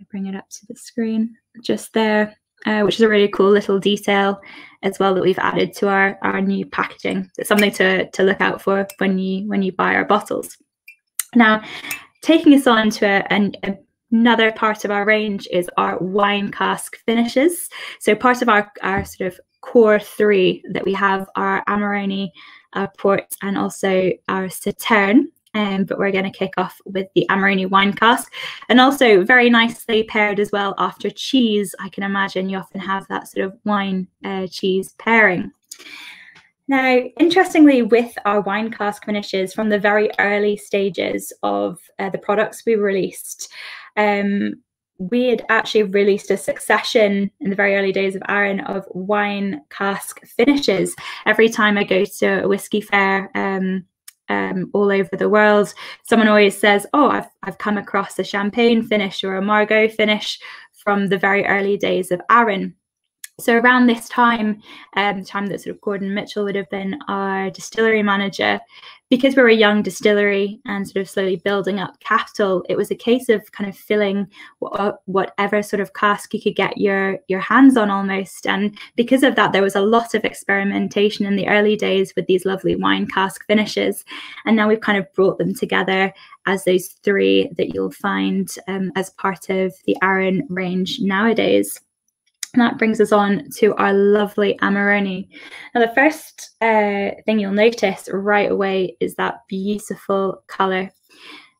I bring it up to the screen just there, uh, which is a really cool little detail as well that we've added to our, our new packaging. It's something to, to look out for when you when you buy our bottles. Now, taking us on to a, a, another part of our range is our wine cask finishes. So part of our, our sort of core three that we have are Amarone, our port, and also our Sauterne. Um, but we're going to kick off with the Amarone wine cask, and also very nicely paired as well after cheese. I can imagine you often have that sort of wine uh, cheese pairing. Now, interestingly, with our wine cask finishes from the very early stages of uh, the products we released, um, we had actually released a succession in the very early days of Arran of wine cask finishes. Every time I go to a whiskey fair um, um, all over the world, someone always says, "Oh, I've I've come across a champagne finish or a Margaux finish from the very early days of Arran." So around this time, um, the time that sort of Gordon Mitchell would have been our distillery manager, because we were a young distillery and sort of slowly building up capital, it was a case of kind of filling whatever sort of cask you could get your your hands on almost. And because of that, there was a lot of experimentation in the early days with these lovely wine cask finishes. And now we've kind of brought them together as those three that you'll find um, as part of the Arran range nowadays. And that brings us on to our lovely Amarone. Now, the first uh, thing you'll notice right away is that beautiful color.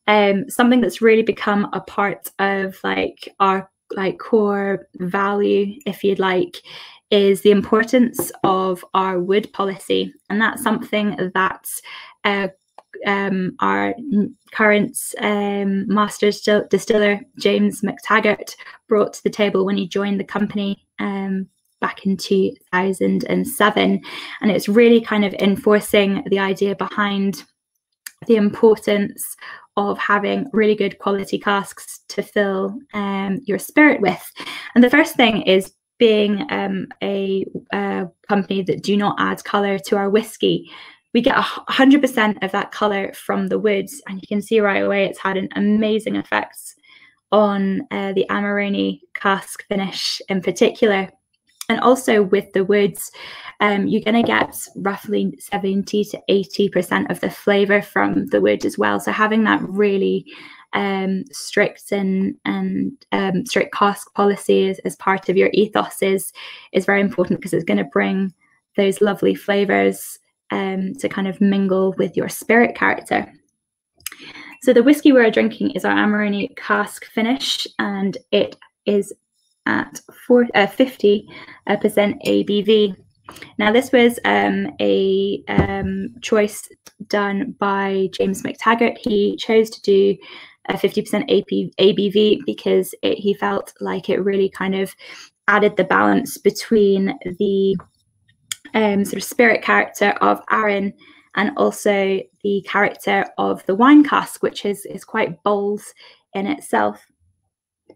Um, something that's really become a part of like our like core value, if you'd like, is the importance of our wood policy, and that's something that uh, um, our current um, master distiller, James McTaggart, brought to the table when he joined the company um, back in 2007. And it's really kind of enforcing the idea behind the importance of having really good quality casks to fill um, your spirit with. And the first thing is being um, a, company that do not add color to our whiskey we get 100% of that color from the woods and you can see right away it's had an amazing effect on uh, the Amarone cask finish in particular. And also with the woods, um, you're going to get roughly 70 to 80% of the flavor from the wood as well. So having that really um, strict and and um, strict cask policy as, as part of your ethos is is very important because it's going to bring those lovely flavors um, to kind of mingle with your spirit character. So the whiskey we're drinking is our Amarone cask finish, and it is at four, uh, 50% uh, ABV. Now, this was um, a um, choice done by James McTaggart. He chose to do a 50% AP, ABV because it, he felt like it really kind of added the balance between the um, sort of spirit character of Arran and also the character of the wine cask, which is, is quite bold in itself.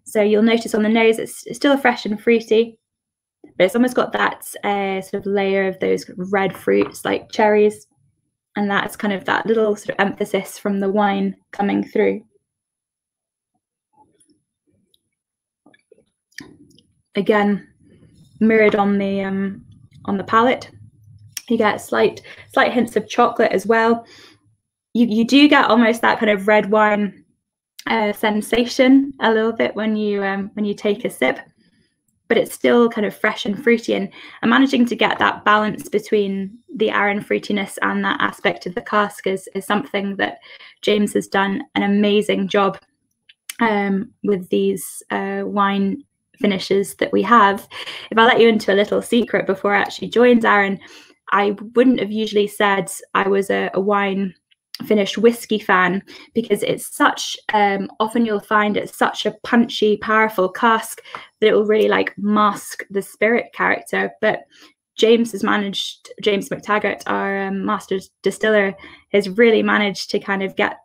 So you'll notice on the nose it's, still fresh and fruity, but it's almost got that uh, sort of layer of those red fruits like cherries. And that's kind of that little sort of emphasis from the wine coming through. Again, mirrored on the um, on the palate. You get slight slight hints of chocolate as well. You you do get almost that kind of red wine uh, sensation a little bit when you um, when you take a sip, but it's still kind of fresh and fruity. And, and managing to get that balance between the Arran fruitiness and that aspect of the cask is, is something that James has done an amazing job um, with these uh, wine finishes that we have. If I let you into a little secret before I actually joined Arran, I wouldn't have usually said I was a, a wine finished whiskey fan because it's such um, often you'll find it's such a punchy powerful cask that it will really like mask the spirit character but James has managed, James McTaggart, our um, master distiller, has really managed to kind of get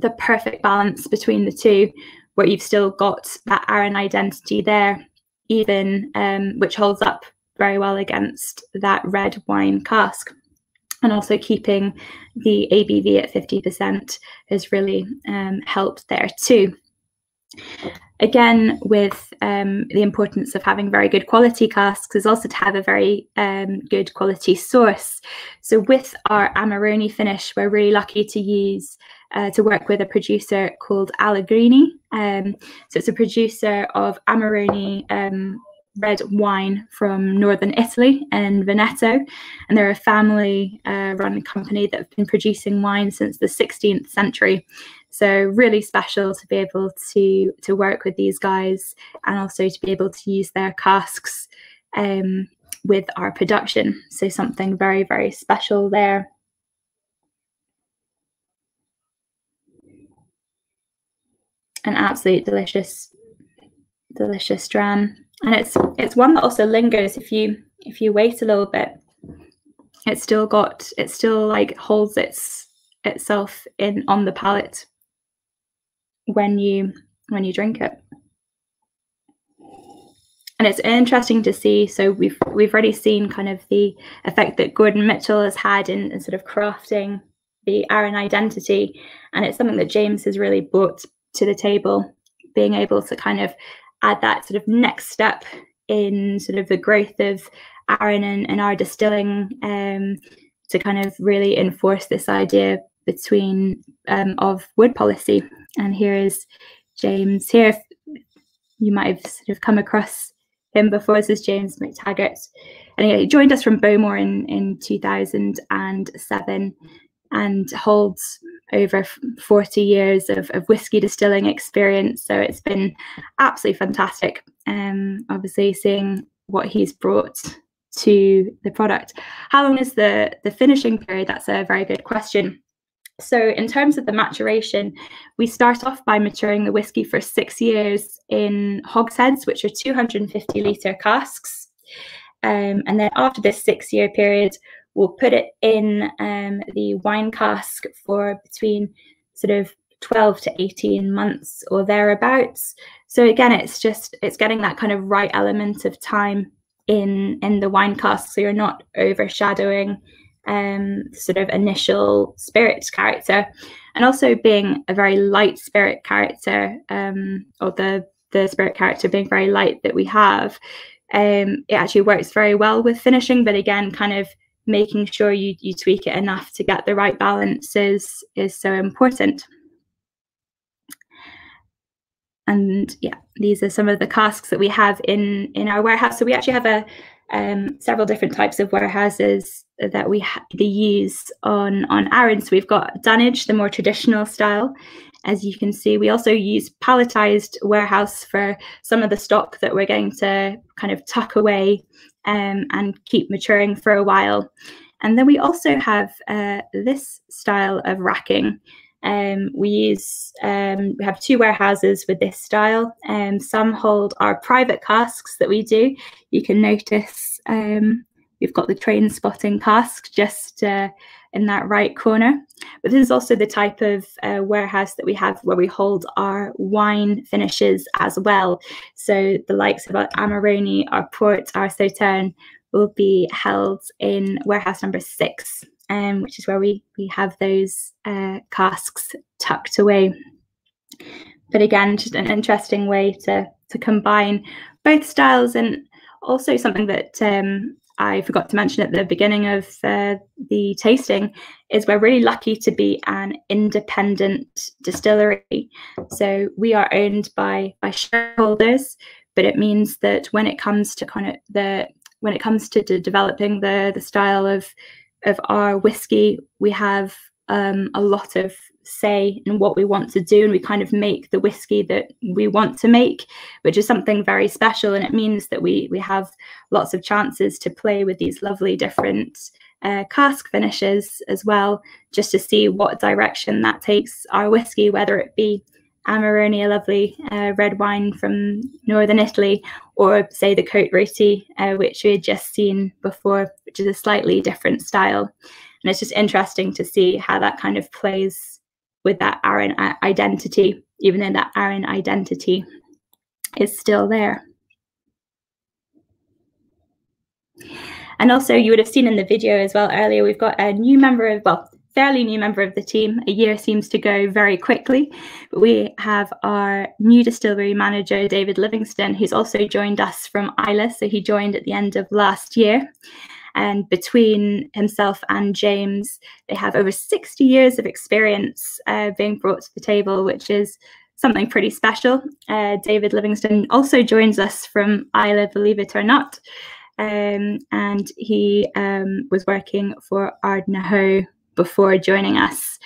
the perfect balance between the two, where you've still got that Arran identity there, even um, which holds up very well against that red wine cask. And also keeping the ABV at 50% has really um, helped there too. Again, with um, the importance of having very good quality casks is also to have a very um, good quality source. So with our Amarone finish, we're really lucky to use uh, to work with a producer called Allegrini. Um, so it's a producer of Amarone um, red wine from northern Italy and Veneto. And they're a family uh, run company that have been producing wine since the 16th century. So really special to be able to to work with these guys and also to be able to use their casks um, with our production. So something very, very special there. An absolute delicious, delicious dram and it's it's one that also lingers if you if you wait a little bit it's still got it still like holds its itself in on the palate when you when you drink it and it's interesting to see so we've we've already seen kind of the effect that gordon mitchell has had in, in sort of crafting the Arran identity and it's something that james has really brought to the table being able to kind of add that sort of next step in sort of the growth of Arran and, and our distilling um, to kind of really enforce this idea between um, of wood policy. And here is James here. You might have sort of come across him before. This is James McTaggart. And he joined us from Bowmore in, in 2007 and holds over 40 years of, of whiskey distilling experience. So it's been absolutely fantastic. Um, obviously, seeing what he's brought to the product. How long is the, the finishing period? That's a very good question. So, in terms of the maturation, we start off by maturing the whiskey for six years in hogsheads, which are 250 litre casks. Um, and then after this six year period, We'll put it in um, the wine cask for between sort of 12 to 18 months or thereabouts. So again, it's just it's getting that kind of right element of time in in the wine cask, so you're not overshadowing um, sort of initial spirit character, and also being a very light spirit character, um, or the the spirit character being very light that we have. Um, it actually works very well with finishing, but again, kind of making sure you, you tweak it enough to get the right balance is, is so important. And yeah, these are some of the casks that we have in, in our warehouse. So we actually have a um, several different types of warehouses that we use on on Arran. So we've got dunnage, the more traditional style. As you can see, we also use palletized warehouse for some of the stock that we're going to kind of tuck away um, and keep maturing for a while. And then we also have uh, this style of racking. Um, we use um, we have two warehouses with this style. Um, some hold our private casks that we do. You can notice um, we've got the train spotting cask just uh, in that right corner. But this is also the type of uh, warehouse that we have where we hold our wine finishes as well. So the likes of our Amarone, our port, our Sauterne will be held in warehouse number six, um, which is where we, we have those uh, casks tucked away. But again, just an interesting way to, to combine both styles and also something that um, I forgot to mention at the beginning of uh, the tasting is we're really lucky to be an independent distillery. So we are owned by by shareholders, but it means that when it comes to kind of the when it comes to, to developing the the style of of our whiskey, we have um, a lot of say in what we want to do and we kind of make the whiskey that we want to make which is something very special and it means that we we have lots of chances to play with these lovely different uh, cask finishes as well just to see what direction that takes our whiskey whether it be Amarone, a lovely uh, red wine from northern Italy, or say the Côte Rôtie, uh, which we had just seen before, which is a slightly different style. And it's just interesting to see how that kind of plays with that Arran identity, even though that Arran identity is still there. And also, you would have seen in the video as well earlier, we've got a new member of, well, fairly new member of the team. A year seems to go very quickly, but we have our new distillery manager, David Livingston, who's also joined us from Islay. So he joined at the end of last year. And between himself and James, they have over 60 years of experience uh, being brought to the table, which is something pretty special. Uh, David Livingston also joins us from Islay, believe it or not. Um, and he um, was working for Ardnahoe before joining us.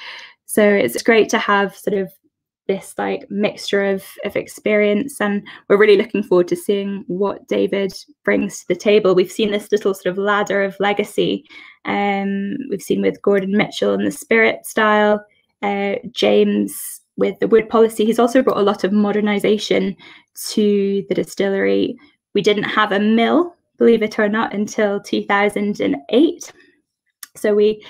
So it's great to have sort of this like mixture of, of experience and we're really looking forward to seeing what david brings to the table. We've seen this little sort of ladder of legacy um, we've seen with gordon mitchell and the spirit style uh, james with the wood policy. He's also brought a lot of modernization to the distillery. We didn't have a mill believe it or not until 2008 so we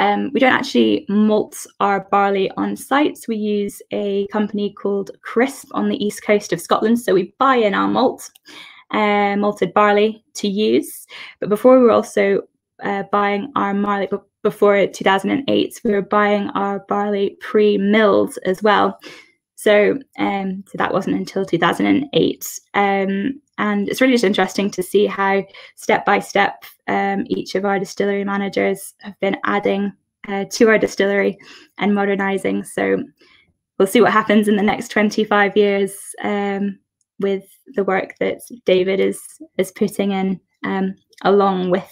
um, we don't actually malt our barley on site. So we use a company called Crisp on the east coast of Scotland. So we buy in our malt, uh, malted barley to use. But before we were also uh, buying our barley, before 2008, we were buying our barley pre-milled as well. So, um, so that wasn't until 2008. Um, and it's really just interesting to see how step by step um, each of our distillery managers have been adding uh, to our distillery and modernizing. So we'll see what happens in the next 25 years um, with the work that David is is putting in, um, along with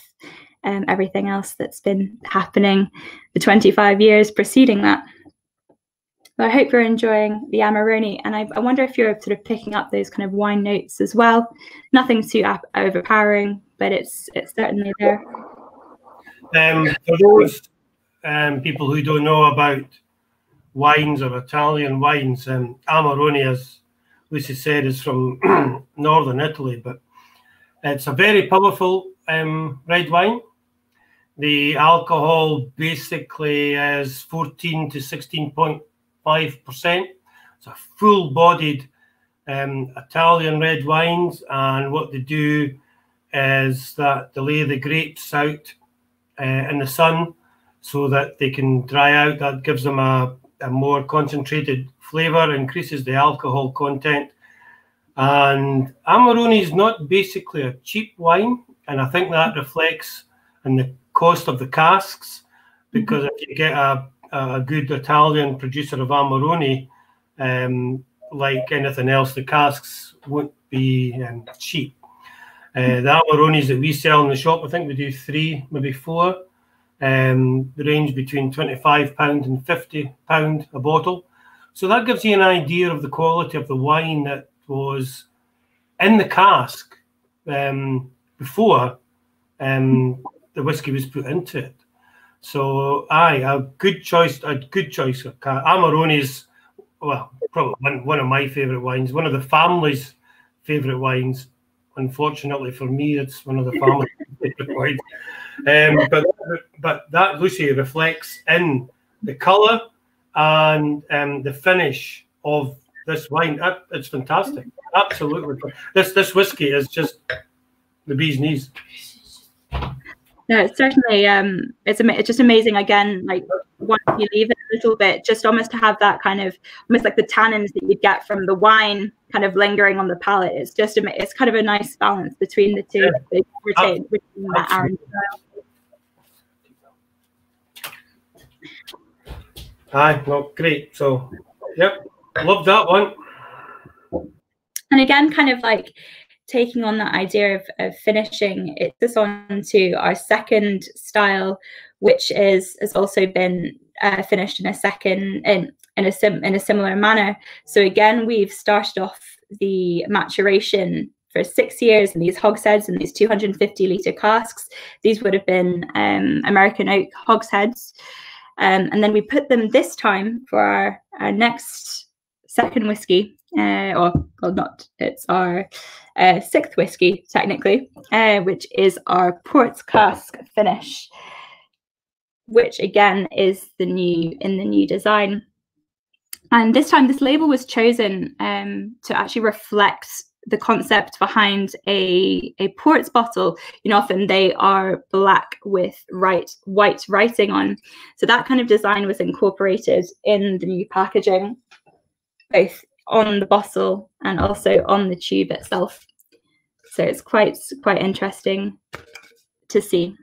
um, everything else that's been happening the 25 years preceding that. I hope you're enjoying the Amarone, and I, I, wonder if you're sort of picking up those kind of wine notes as well. Nothing too overpowering, but it's it's certainly there. Um, for those um, people who don't know about wines or Italian wines, um, Amarone, as Lucy said, is from northern Italy, but it's a very powerful um, red wine. The alcohol basically is 14 to 16 point 5%. It's a full bodied um, Italian red wines. And what they do is that they lay the grapes out uh, in the sun so that they can dry out. That gives them a, a more concentrated flavour, increases the alcohol content. And Amarone is not basically a cheap wine. And I think that reflects in the cost of the casks because mm-hmm. if you get a a good Italian producer of Amarone, um, like anything else, the casks won't be um, cheap. Uh, the Amarones that we sell in the shop, I think we do three, maybe four. Um, the range between £25 and £50 a bottle. So that gives you an idea of the quality of the wine that was in the cask um, before um, the whiskey was put into it. So, aye, a good choice, a good choice. Amarone is, well, probably one, one of my favourite wines, one of the family's favourite wines. Unfortunately for me, it's one of the family's favourite wines. Um, but but that Lucy reflects in the colour and um, the finish of this wine. It's fantastic, absolutely. This this whiskey is just the bee's knees. No, it's certainly um, it's it's just amazing. Again, like once you leave it a little bit, just almost to have that kind of almost like the tannins that you'd get from the wine kind of lingering on the palate. It's just a, it's kind of a nice balance between the two. Yeah. Retain, retain that Arran Aye, well, great. So, yep, love that one. And again, kind of like taking on that idea of, of finishing, it us on to our second style, which is has also been uh, finished in a second in in a sim in a similar manner. So again, we've started off the maturation for six years in these hogsheads and these 250 litre casks. These would have been um, American oak hogsheads. Um, and then we put them this time for our, our next second whiskey, uh, or well, not, it's our uh, sixth whiskey technically, uh, which is our port cask finish, which again is the new in the new design. And this time, this label was chosen um, to actually reflect the concept behind a a ports bottle. You know, often they are black with right white writing on. So that kind of design was incorporated in the new packaging, both on the bottle and also on the tube itself. So it's quite quite interesting to see.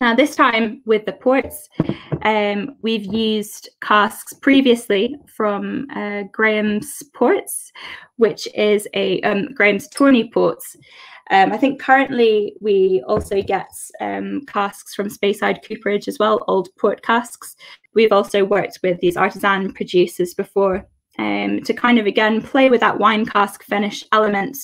Now, this time with the ports, um, we've used casks previously from uh, Graham's Ports, which is a um, Graham's Tawny Ports. Um, I think currently we also get um, casks from Speyside Cooperage as well, old port casks. We've also worked with these artisan producers before um, to kind of again play with that wine cask finish element,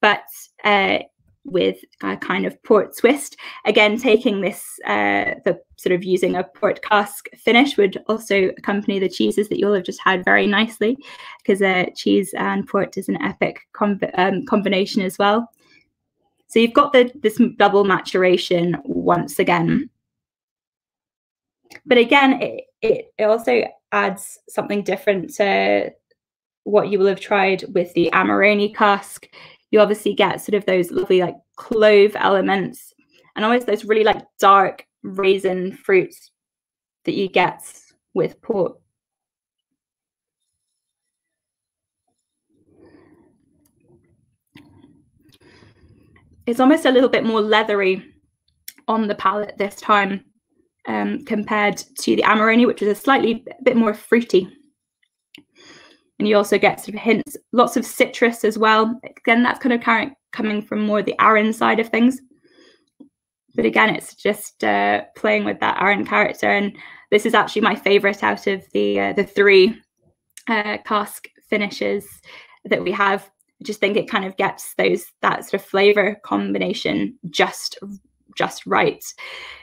but uh, with a kind of port twist. Again, taking this, uh, the sort of using a port cask finish would also accompany the cheeses that you'll have just had very nicely, because uh, cheese and port is an epic com um, combination as well. So you've got the this double maturation once again. But again, it, it, also adds something different to what you will have tried with the Amarone cask you obviously get sort of those lovely like clove elements and almost those really like dark raisin fruits that you get with port. It's almost a little bit more leathery on the palate this time um, compared to the Amarone, which is a slightly a bit more fruity and you also get sort of hints, lots of citrus as well. Again, that's kind of current, coming from more the Arran side of things. But again, it's just uh, playing with that Arran character, and this is actually my favourite out of the uh, the three uh, cask finishes that we have. I just think it kind of gets those that sort of flavour combination just just right.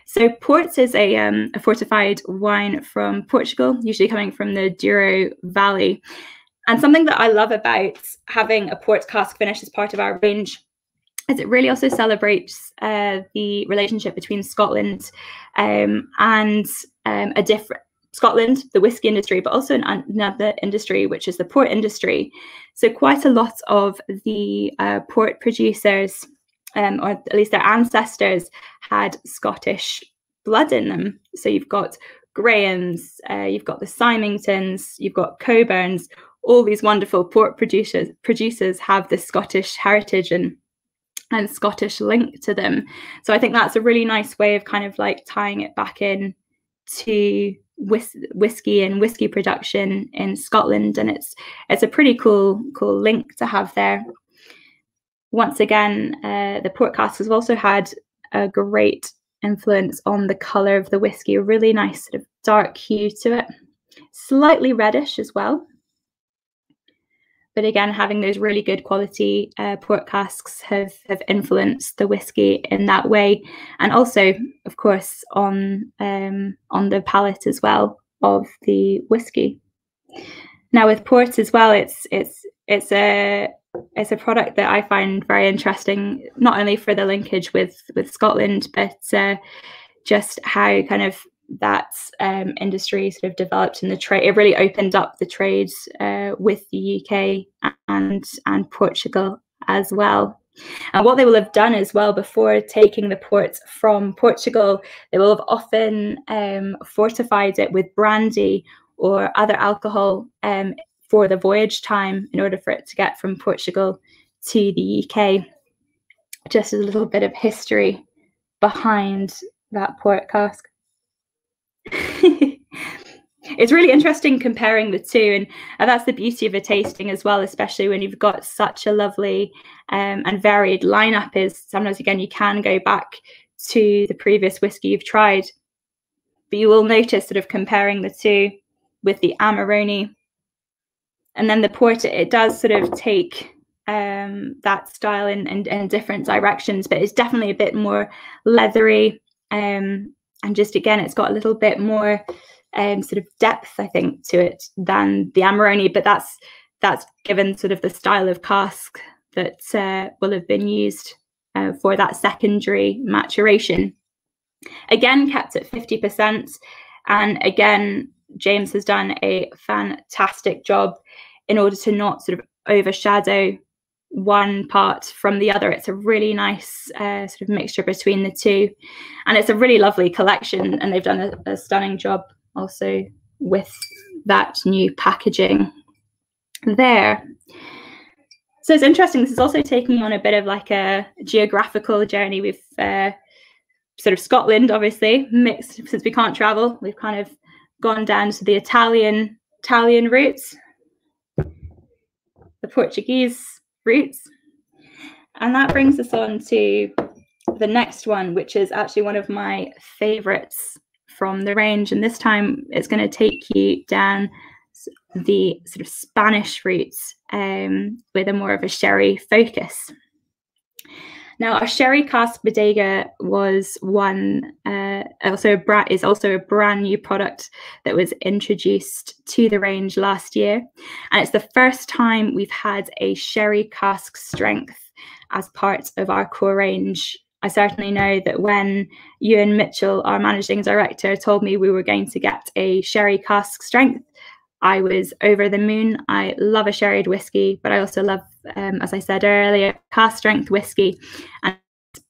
So Ports is a, um, a fortified wine from Portugal, usually coming from the Douro Valley. And something that I love about having a port cask finish as part of our range is it really also celebrates uh, the relationship between Scotland um, and um, a different Scotland, the whiskey industry, but also another industry, which is the port industry. So quite a lot of the uh, port producers, um, or at least their ancestors, had Scottish blood in them. So you've got Grahams, uh, you've got the Symingtons, you've got Cockburns. all these wonderful port producers producers have this Scottish heritage and and Scottish link to them. So I think that's a really nice way of kind of like tying it back in to whis- whiskey and whiskey production in Scotland, and it's it's a pretty cool cool link to have there. Once again, uh, the port cask has also had a great influence on the color of the whiskey, a really nice sort of dark hue to it, slightly reddish as well. But again, having those really good quality uh, port casks have have influenced the whiskey in that way, and also, of course, on um, on the palate as well of the whiskey. Now with port as well, it's it's it's a it's a product that I find very interesting, not only for the linkage with with Scotland, but uh, just how kind of that um, industry sort of developed in the trade. It really opened up the trades uh, with the UK and and Portugal as well. And what they will have done as well before taking the ports from Portugal, they will have often um, fortified it with brandy or other alcohol um, for the voyage time in order for it to get from Portugal to the UK. Just a little bit of history behind that port cask. it's really interesting comparing the two and, and that's the beauty of a tasting as well especially when you've got such a lovely um, and varied lineup is sometimes again you can go back to the previous whiskey you've tried but you will notice sort of comparing the two with the amarone and then the porter it does sort of take um, that style in, in, in different directions but it's definitely a bit more leathery um, and just again it's got a little bit more um, sort of depth, I think, to it than the Amarone. But that's that's given sort of the style of cask that uh, will have been used uh, for that secondary maturation. Again, kept at 50%. And again, James has done a fantastic job in order to not sort of overshadow one part from the other. It's a really nice uh, sort of mixture between the two. And it's a really lovely collection. And they've done a, a stunning job also with that new packaging there. So it's interesting. This is also taking on a bit of like a geographical journey. We've uh, sort of Scotland, obviously, mixed since we can't travel. We've kind of gone down to the Italian Italian roots, the Portuguese roots, and that brings us on to the next one, which is actually one of my favorites from the range. And this time, it's going to take you down the sort of Spanish roots um, with a more of a sherry focus. Now, our sherry cask bodega was one uh, also a bra- is also a brand new product that was introduced to the range last year, and it's the first time we've had a sherry cask strength as part of our core range. I certainly know that when Ewan Mitchell, our managing director, told me we were going to get a sherry cask strength, I was over the moon. I love a sherried whiskey, but I also love, um, as I said earlier, cask strength whiskey and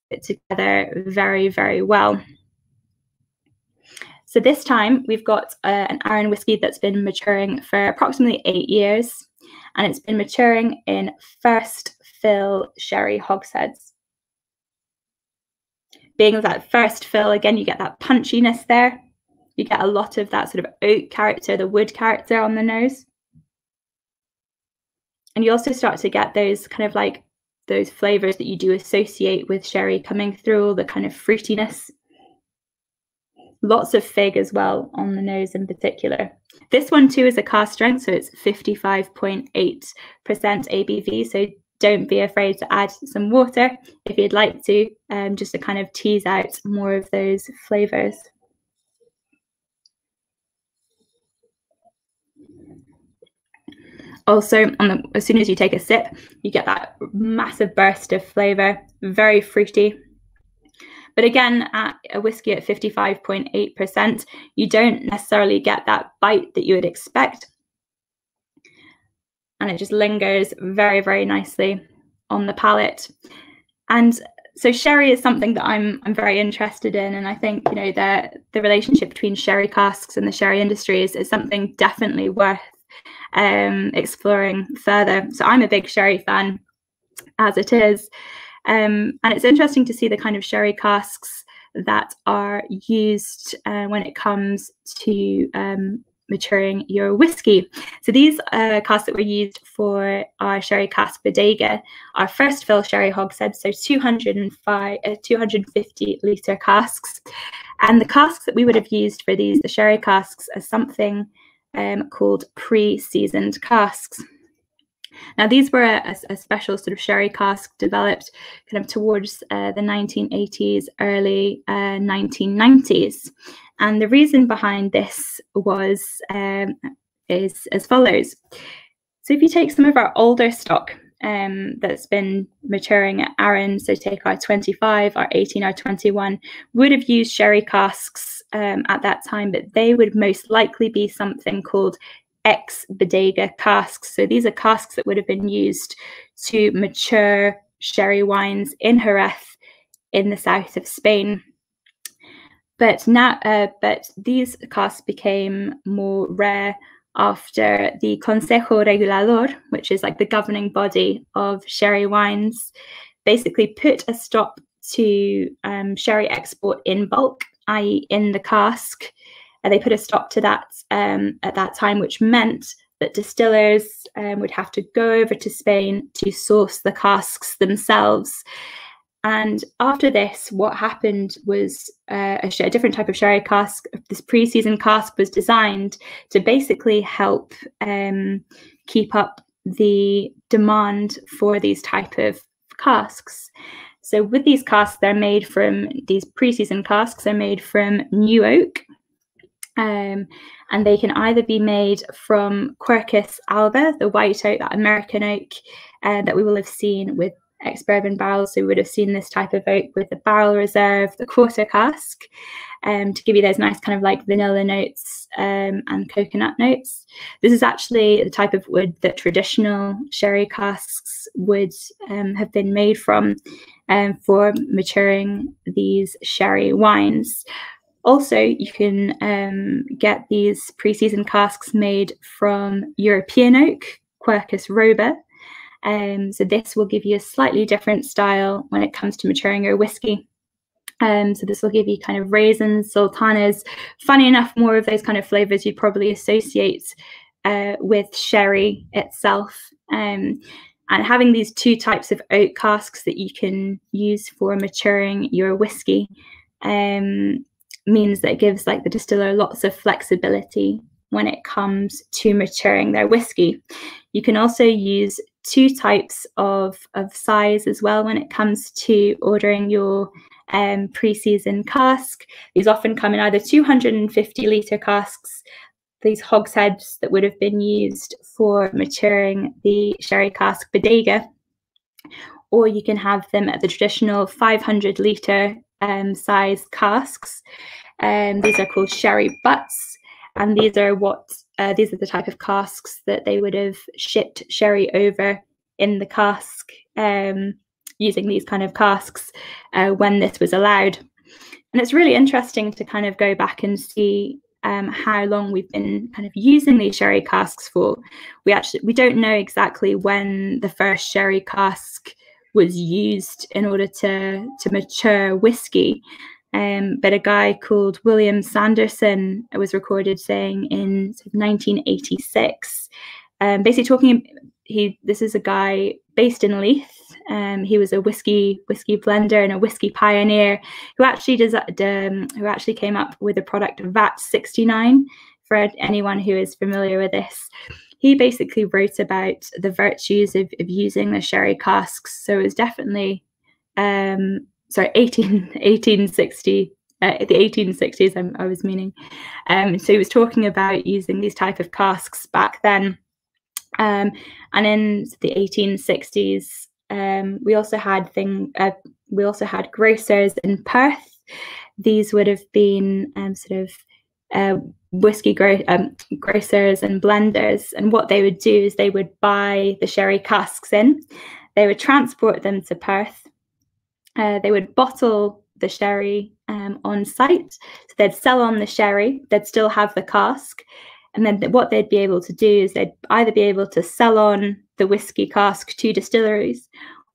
it together very, very well. So this time we've got uh, an Arran whiskey that's been maturing for approximately eight years, and it's been maturing in first fill sherry hogsheads. Being that first fill, again, you get that punchiness there you get a lot of that sort of oak character, the wood character on the nose. And you also start to get those kind of like those flavors that you do associate with sherry coming through, all the kind of fruitiness. Lots of fig as well on the nose in particular. This one too is a car strength, so it's 55.8% ABV. So don't be afraid to add some water if you'd like to, um, just to kind of tease out more of those flavors. Also, the, as soon as you take a sip, you get that massive burst of flavour, very fruity. But again, at a whiskey at 55.8%, you don't necessarily get that bite that you would expect. And it just lingers very, very nicely on the palate. And so sherry is something that I'm I'm very interested in, and I think you know the the relationship between sherry casks and the sherry industry is, is something definitely worth um, exploring further. So I'm a big sherry fan as it is. Um, and it's interesting to see the kind of sherry casks that are used uh, when it comes to um, maturing your whiskey. So these uh, casks that were used for our sherry cask bodega our first fill sherry hogsheads, so 205, uh, 250 litre casks. And the casks that we would have used for these, the sherry casks, are something um, called pre-seasoned casks. Now, these were a, a, special sort of sherry cask developed kind of towards uh, the 1980s, early uh, 1990s. And the reason behind this was um, is as follows. So if you take some of our older stock, um, that's been maturing at Arran, so take our 25, our 18, our 21, would have used sherry casks um, at that time, but they would most likely be something called ex bodega casks. So these are casks that would have been used to mature sherry wines in Jerez in the south of Spain. But now, uh, but these casks became more rare after the Consejo Regulador, which is like the governing body of sherry wines, basically put a stop to um, sherry export in bulk, i.e., in the cask. And they put a stop to that um, at that time, which meant that distillers um, would have to go over to Spain to source the casks themselves. And after this, what happened was uh, a, a, different type of sherry cask. This pre-season cask was designed to basically help um, keep up the demand for these type of casks. So with these casks, they're made from these pre-season casks. They're made from new oak, Um, and they can either be made from Quercus alba, the white oak, that American oak uh, that we will have seen with ex bourbon barrels. So we would have seen this type of oak with the barrel reserve, the quarter cask, um, to give you those nice kind of like vanilla notes um, and coconut notes. This is actually the type of wood that traditional sherry casks would um, have been made from um, for maturing these sherry wines. Also, you can um, get these pre-season casks made from European oak, Quercus robur. Um, so this will give you a slightly different style when it comes to maturing your whiskey. Um, so this will give you kind of raisins, sultanas. Funny enough, more of those kind of flavors you'd probably associate uh, with sherry itself. Um, and having these two types of oak casks that you can use for maturing your whiskey um, means that it gives like the distiller lots of flexibility when it comes to maturing their whiskey. You can also use two types of, of size as well when it comes to ordering your um, pre-season cask. These often come in either 250 litre casks, these hogsheads that would have been used for maturing the sherry cask bodega, or you can have them at the traditional 500 litre um, size casks. Um, these are called sherry butts, and these are what uh, these are the type of casks that they would have shipped sherry over in the cask um, using these kind of casks uh, when this was allowed. And it's really interesting to kind of go back and see um, how long we've been kind of using these sherry casks for. We actually we don't know exactly when the first sherry cask was used in order to to mature whiskey. Um, but a guy called William Sanderson was recorded saying in 1986, um, basically talking. He this is a guy based in Leith. Um, he was a whiskey whiskey blender and a whiskey pioneer who actually does um, who actually came up with a product VAT 69 for anyone who is familiar with this he basically wrote about the virtues of, of using the sherry casks. So it was definitely, um, sorry, 18, 1860, uh, the 1860s, I'm, i was meaning. Um, so he was talking about using these type of casks back then. Um, and in the 1860s, um, we also had thing, uh, we also had grocers in Perth. These would have been um, sort of uh, whiskey gro- um, grocers and blenders. And what they would do is they would buy the sherry casks in, they would transport them to Perth, uh, they would bottle the sherry um, on site. So they'd sell on the sherry, they'd still have the cask. And then what they'd be able to do is they'd either be able to sell on the whiskey cask to distilleries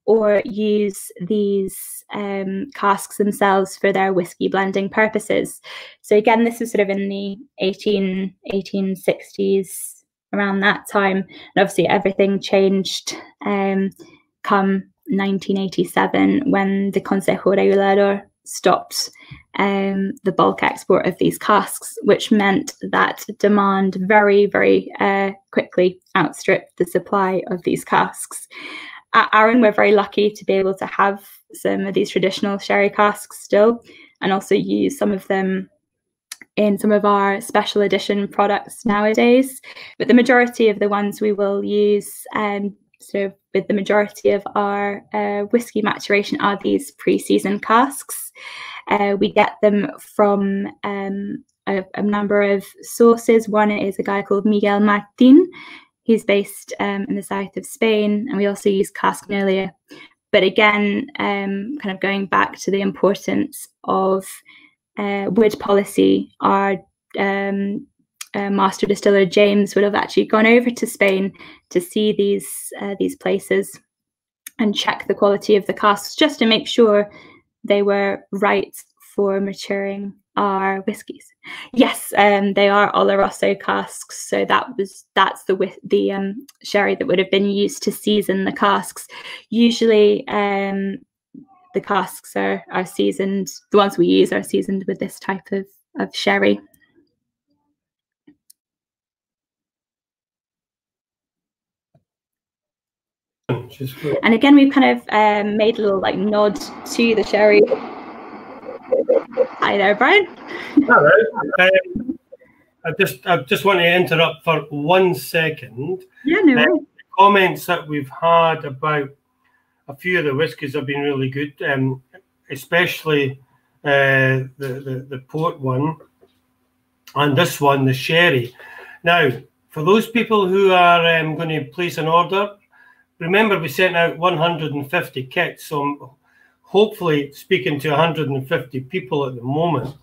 or use these um, casks themselves for their whiskey blending purposes. So again, this was sort of in the 18, 1860s, around that time. And obviously everything changed um, come 1987 when the Consejo Regulador stopped um, the bulk export of these casks, which meant that demand very, very uh, quickly outstripped the supply of these casks at Arran, we're very lucky to be able to have some of these traditional sherry casks still, and also use some of them in some of our special edition products nowadays. But the majority of the ones we will use, um, of with the majority of our uh, whiskey maturation, are these pre-season casks. Uh, we get them from um, a, a, number of sources. One is a guy called Miguel Martin, He's based um, in the south of Spain, and we also use cask Casknolia. But again, um, kind of going back to the importance of uh, wood policy, our um, uh, master distiller James would have actually gone over to Spain to see these uh, these places and check the quality of the casks just to make sure they were right for maturing our whiskies. Yes, um, they are Oloroso casks. So that was that's the the um, sherry that would have been used to season the casks. Usually, um, the casks are are seasoned. The ones we use are seasoned with this type of of sherry. And again, we've kind of um, made a little like nod to the sherry Hi there, Brian. Hello. Um, I just I just want to interrupt for one second. Yeah, no. Uh, comments that we've had about a few of the whiskies have been really good, um, especially uh, the, the the port one and this one, the sherry. Now, for those people who are um, going to place an order, remember we sent out 150 kits, so I'm hopefully speaking to 150 people at the moment.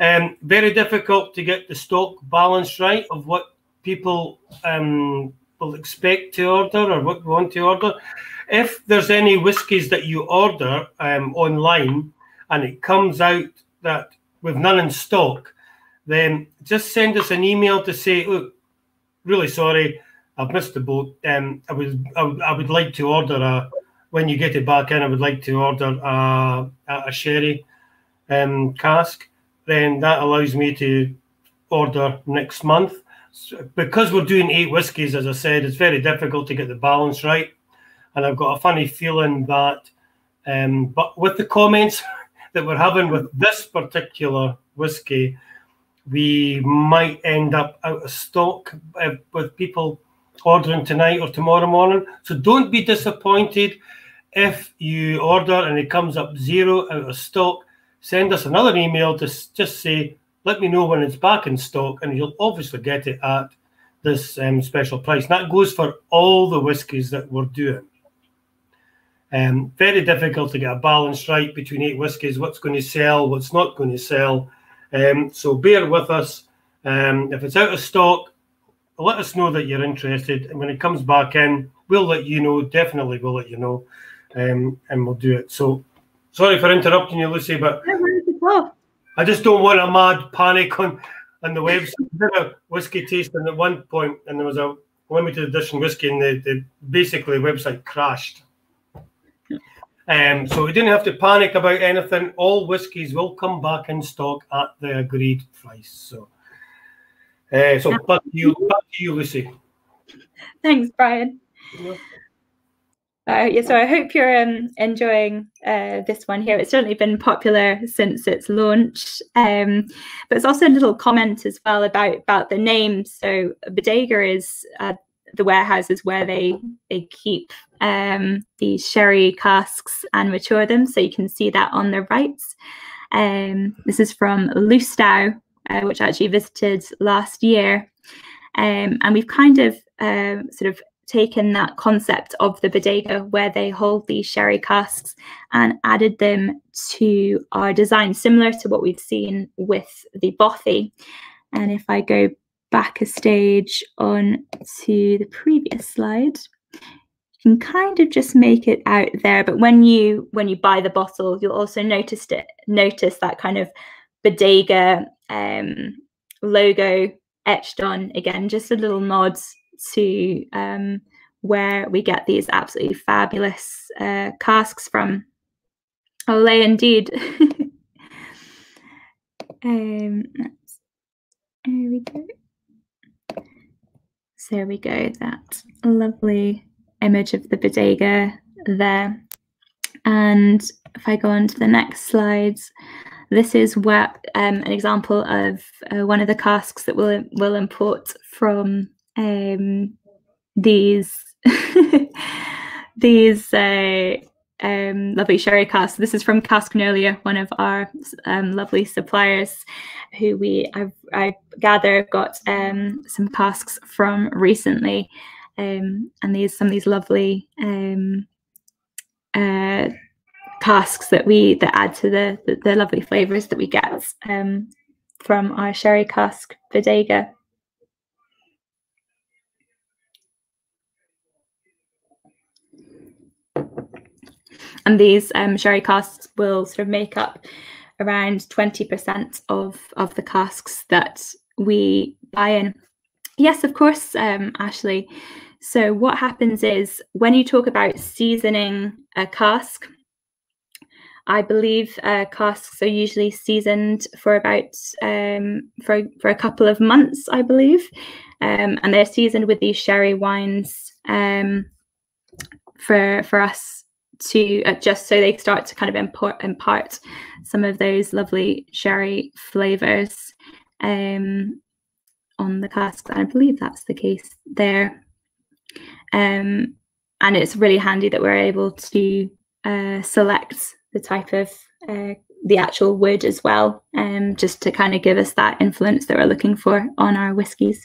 Um, very difficult to get the stock balance right of what people um, will expect to order or what want to order. If there's any whiskies that you order um, online and it comes out that we've none in stock, then just send us an email to say, look, really sorry, I've missed the boat. Um, I would, I would like to order a. When you get it back in, I would like to order a, a sherry um, cask. Then that allows me to order next month. So because we're doing eight whiskies, as I said, it's very difficult to get the balance right. And I've got a funny feeling that, um, but with the comments that we're having with this particular whiskey, we might end up out of stock uh, with people ordering tonight or tomorrow morning. So don't be disappointed if you order and it comes up zero out of stock. Send us another email to just say, let me know when it's back in stock, and you'll obviously get it at this um, special price. And that goes for all the whiskies that we're doing. Um, very difficult to get a balance right between eight whiskies, what's going to sell, what's not going to sell. Um, so bear with us. Um, if it's out of stock, let us know that you're interested. And when it comes back in, we'll let you know. Definitely, we'll let you know. Um, and we'll do it. So sorry for interrupting you, Lucy, but I just don't want a mad panic on, on the website. I did a whiskey tasting at one point, and there was a limited edition whiskey, and the, the basically website crashed. Um, so we didn't have to panic about anything. All whiskies will come back in stock at the agreed price. So, uh, so back to you, back to you, Lucy. Thanks, Brian. Uh, yeah, so I hope you're um, enjoying uh, this one here. It's certainly been popular since its launch, um, but it's also a little comment as well about about the name. So Bodega is uh, the warehouses where they they keep um, these sherry casks and mature them. So you can see that on the right. Um, this is from Lustau, uh, which I actually visited last year, um, and we've kind of uh, sort of taken that concept of the bodega where they hold these sherry casks and added them to our design, similar to what we've seen with the bothy. And if I go back a stage on to the previous slide you can kind of just make it out there but when you when you buy the bottle you'll also notice it notice that kind of bodega um, logo etched on. Again just a little nod to um, where we get these absolutely fabulous uh, casks from. Olay indeed. Um, there we go. So there we go, that lovely image of the bodega there. And if I go on to the next slides, this is where um, an example of uh, one of the casks that we'll, we'll import from um, these these uh, um, lovely sherry casks. This is from Casknolia, one of our um, lovely suppliers, who we I, I gather got um, some casks from recently, um, and these some of these lovely um, uh, casks that we that add to the the, the lovely flavors that we get um, from our sherry cask bodega. And these um, sherry casks will sort of make up around 20% of, of the casks that we buy in. Yes, of course, um, Ashley. So, what happens is when you talk about seasoning a cask, I believe uh, casks are usually seasoned for about um, for for a couple of months, I believe, um, and they're seasoned with these sherry wines um, for for us to uh, just so they start to kind of import, impart some of those lovely sherry flavors. Um, on the casks. I believe that's the case there. Um, and it's really handy that we're able to uh, select the type of uh, the actual wood as well, um, just to kind of give us that influence that we're looking for on our whiskies.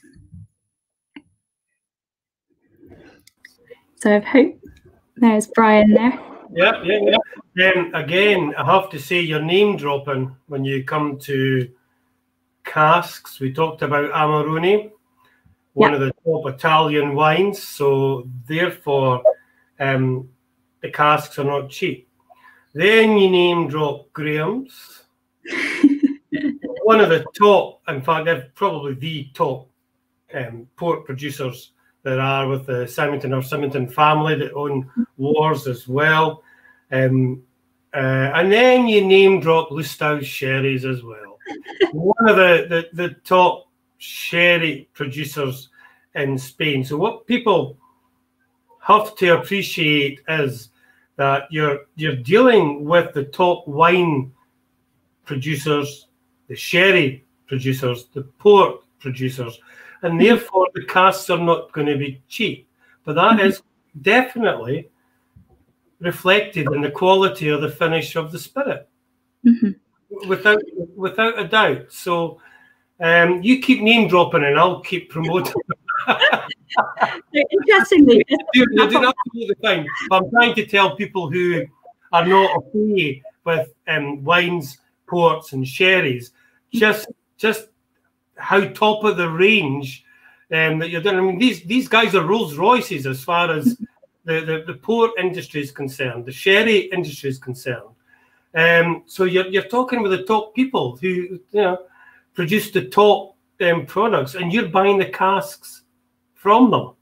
So I hope there's Brian there. Yeah, yeah, yeah. Then again, I have to say you're name dropping when you come to casks. We talked about Amarone, one yeah. of the top Italian wines. So therefore, um, the casks are not cheap. Then you name drop Graham's, one of the top, in fact, they're probably the top um, port producers there are with the Symington or Symington family that own Warre's as well. Um, uh, and then you name drop Lustau Sherries as well. One of the, the, the top sherry producers in Spain. So what people have to appreciate is that you're you're dealing with the top wine producers, the sherry producers, the port producers, and therefore the casks are not going to be cheap. But that mm-hmm. is definitely reflected in the quality of the finish of the spirit, mm-hmm. without without a doubt. So um, you keep name dropping, and I'll keep promoting. Interestingly, you're, you're doing absolutely fine. I'm trying to tell people who are not okay with um, wines, ports, and sherries just just how top of the range um, that you're doing. I mean, these these guys are Rolls Royces as far as the, the, the port industry is concerned, the sherry industry is concerned. Um, so you're, you're talking with the top people who you know produce the top um, products, and you're buying the casks from them.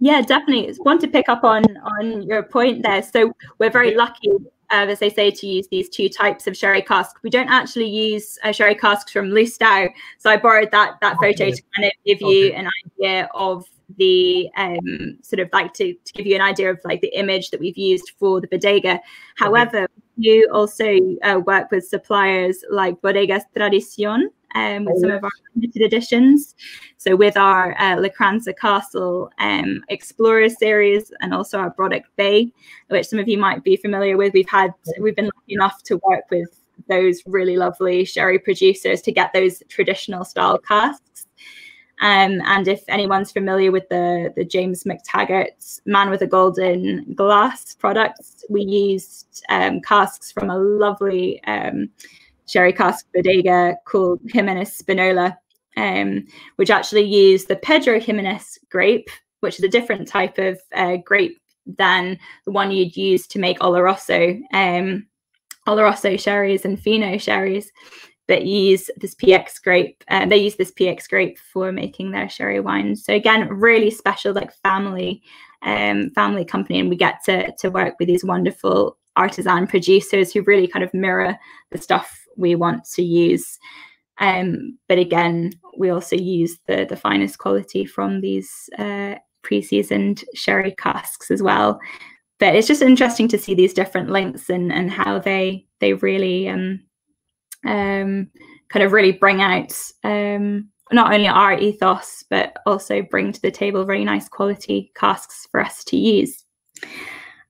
Yeah, definitely. Want to pick up on on your point there. So we're very lucky uh, as they say, to use these two types of sherry casks. We don't actually use uh, sherry casks from Lustau. So I borrowed that that okay. photo to kind of give okay. you an idea of the um, sort of like to, to give you an idea of like the image that we've used for the bodega. However, okay. You also uh, work with suppliers like Bodegas Tradicion, um, with some of our limited editions. So with our uh, Lochranza Castle um, Explorer series and also our Brodick Bay, which some of you might be familiar with, we've had we've been lucky enough to work with those really lovely sherry producers to get those traditional style casks. Um, and if anyone's familiar with the, the James MacTaggart Man with a Golden Glass products, we used um, casks from a lovely um, sherry cask bodega called Ximénez-Spínola, um, which actually used the Pedro Ximénez grape, which is a different type of uh, grape than the one you'd use to make Oloroso, um, Oloroso sherries and Fino sherries. That use this PX grape, uh, they use this PX grape for making their sherry wines. So again, really special, like family, um, family company, and we get to to work with these wonderful artisan producers who really kind of mirror the stuff we want to use. Um, but again, we also use the, the finest quality from these uh, pre-seasoned sherry casks as well. But it's just interesting to see these different links and, and how they they really um, um, kind of really bring out um, not only our ethos but also bring to the table very nice quality casks for us to use.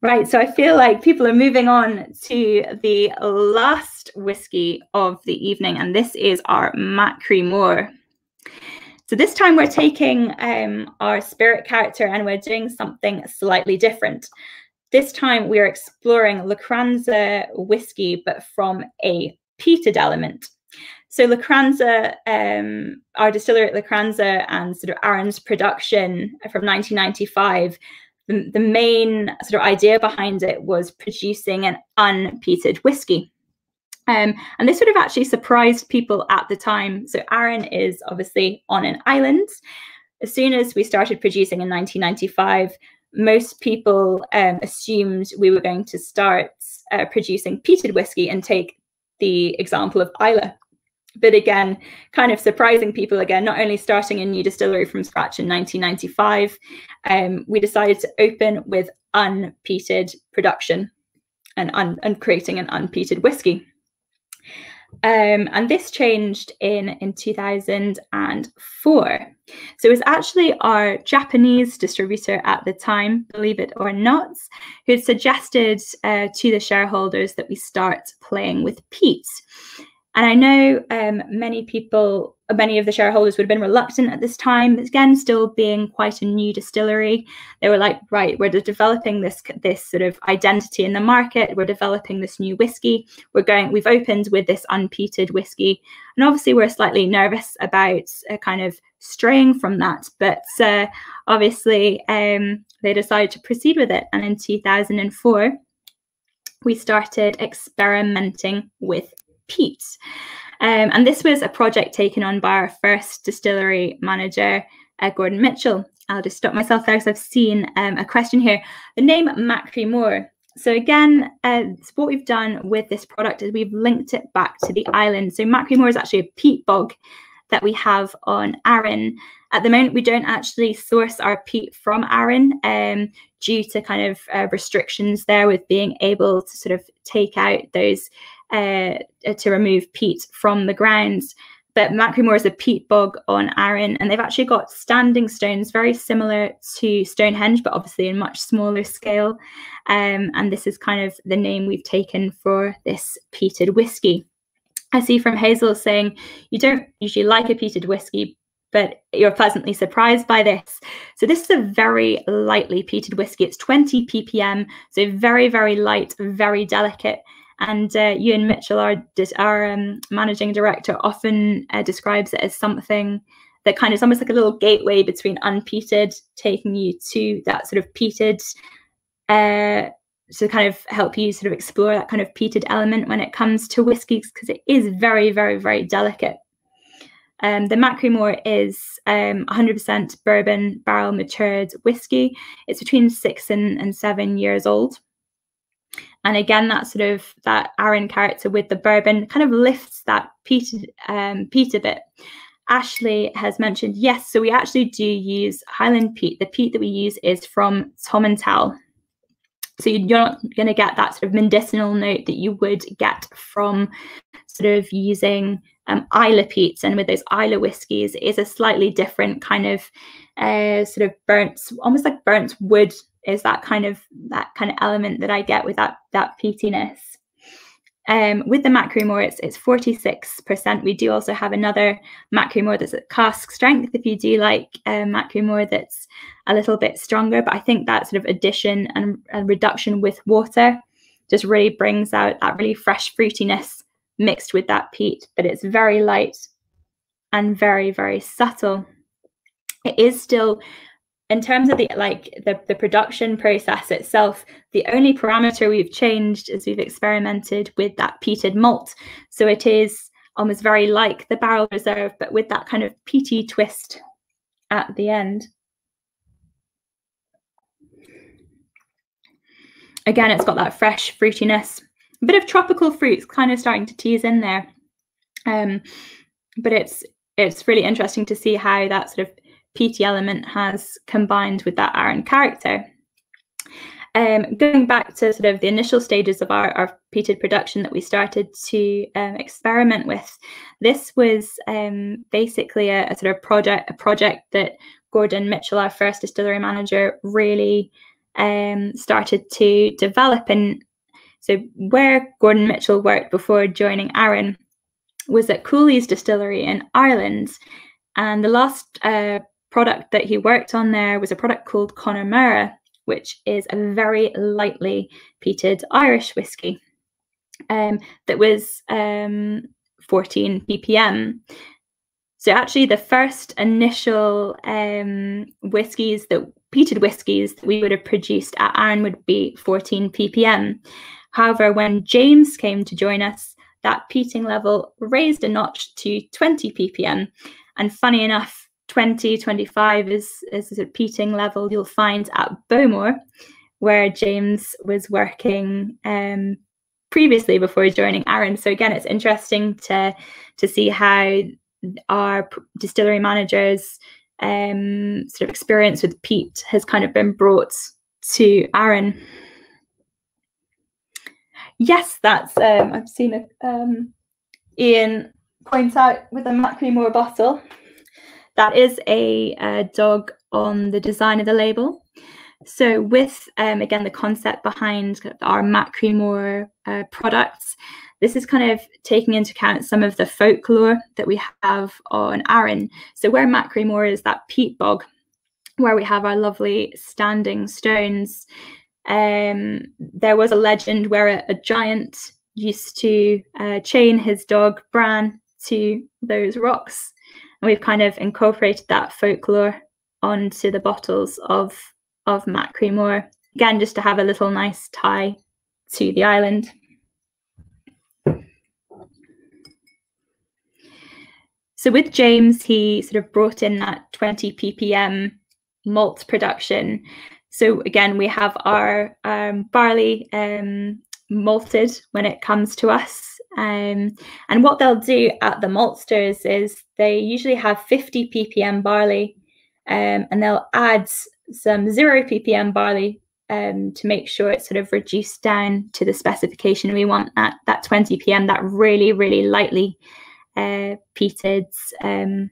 Right, so I feel like people are moving on to the last whiskey of the evening, and this is our Machrie Moor. So this time we're taking um, our spirit character and we're doing something slightly different. This time we're exploring Lochranza whiskey, but from a peated element. So Lochranza, um, our distillery at Lochranza and sort of Arran's production from 1995 the, the main sort of idea behind it was producing an unpeated whiskey. Um, and this would have actually surprised people at the time. So Aaron is obviously on an island. As soon as we started producing in 1995, most people um, assumed we were going to start uh, producing peated whiskey and take the example of Islay but again, kind of surprising people again, not only starting a new distillery from scratch in 1995, um, we decided to open with unpeated production and, un and creating an unpeated whiskey. Um, and this changed in, in 2004. So it was actually our Japanese distributor at the time, believe it or not, who suggested uh, to the shareholders that we start playing with peat. And I know um, many people, many of the shareholders would have been reluctant at this time. Again, still being quite a new distillery, they were like, "Right, we're developing this this sort of identity in the market. We're developing this new whiskey. We're going. We've opened with this unpeated whiskey, and obviously we're slightly nervous about a kind of straying from that. But uh, obviously, um, they decided to proceed with it, and in 2004." We started experimenting with peat. Um, and this was a project taken on by our first distillery manager, uh, Gordon Mitchell. I'll just stop myself there because I've seen um, a question here. The name Machrie So again, uh, what we've done with this product is we've linked it back to the island. So Machrie is actually a peat bog that we have on Arran. At the moment, we don't actually source our peat from Arran um, due to kind of uh, restrictions there with being able to sort of take out those uh, to remove peat from the grounds. But Machrie is a peat bog on Arran, and they've actually got standing stones very similar to Stonehenge, but obviously in much smaller scale. Um, and this is kind of the name we've taken for this peated whiskey. I see from Hazel saying you don't usually like a peated whiskey, but you're pleasantly surprised by this. So this is a very lightly peated whiskey. It's 20 ppm, so very, very light, very delicate. And uh, Euan Mitchell, our, our um, managing director, often uh, describes it as something that kind of is almost like a little gateway between unpeated, taking you to that sort of peated, uh, to kind of help you sort of explore that kind of peated element when it comes to whiskies, because it is very, very, very delicate. Um, the Machrie is 100% um, bourbon barrel matured whiskey. It's between six and, and seven years old. And again, that sort of that Arran character with the bourbon kind of lifts that peat, um, a bit. Ashley has mentioned, yes, so we actually do use Highland peat. The peat that we use is from Tall. So you're not going to get that sort of medicinal note that you would get from sort of using um, Islay peats. And with those Islay whiskies, is a slightly different kind of uh, sort of burnt, almost like burnt wood is that kind of that kind of element that I get with that that peatiness. Um, with the Machrie it's it's 46%. We do also have another Machrie that's at cask strength if you do like a Machrie that's a little bit stronger. But I think that sort of addition and, and reduction with water just really brings out that really fresh fruitiness mixed with that peat. But it's very light and very, very subtle. It is still in terms of the like the, the production process itself the only parameter we've changed is we've experimented with that peated malt. So it is almost very like the barrel reserve but with that kind of peaty twist at the end. Again it's got that fresh fruitiness. A bit of tropical fruits kind of starting to tease in there. Um, but it's it's really interesting to see how that sort of peaty element has combined with that Arran character. Um, going back to sort of the initial stages of our, our peated production that we started to um, experiment with, this was um, basically a, a, sort of project, a project that Gordon Mitchell, our first distillery manager, really um, started to develop. And so, where Gordon Mitchell worked before joining Arran was at Cooley's distillery in Ireland. And the last uh, product that he worked on there was a product called Connemara, which is a very lightly peated Irish whiskey um, that was um, 14 ppm. So actually, the first initial um, whiskies that peated whiskies that we would have produced at Arran would be 14 ppm. However, when James came to join us, that peating level raised a notch to 20 ppm. And funny enough, 20, 25 is, is a peating level you'll find at Bowmore, where James was working um, previously before joining Arran. So again, it's interesting to to see how our distillery managers um, sort of experience with peat has kind of been brought to Arran. Yes, that's um, I've seen a um, Ian point out with the Machrie bottle, that is a, a, dog on the design of the label. So with, um, again, the concept behind our Machrie uh, products, this is kind of taking into account some of the folklore that we have on Arran. So where Machrie is that peat bog, where we have our lovely standing stones, um, there was a legend where a, a giant used to uh, chain his dog Bran to those rocks. And we've kind of incorporated that folklore onto the bottles of, of Machrie Again, just to have a little nice tie to the island. So with James, he sort of brought in that 20 ppm malt production. So again, we have our um, barley um, malted when it comes to us. Um, and what they'll do at the maltsters is they usually have 50 ppm barley um, and they'll add some zero ppm barley um, to make sure it's sort of reduced down to the specification we want at that 20 ppm, that really, really lightly uh, peated, um,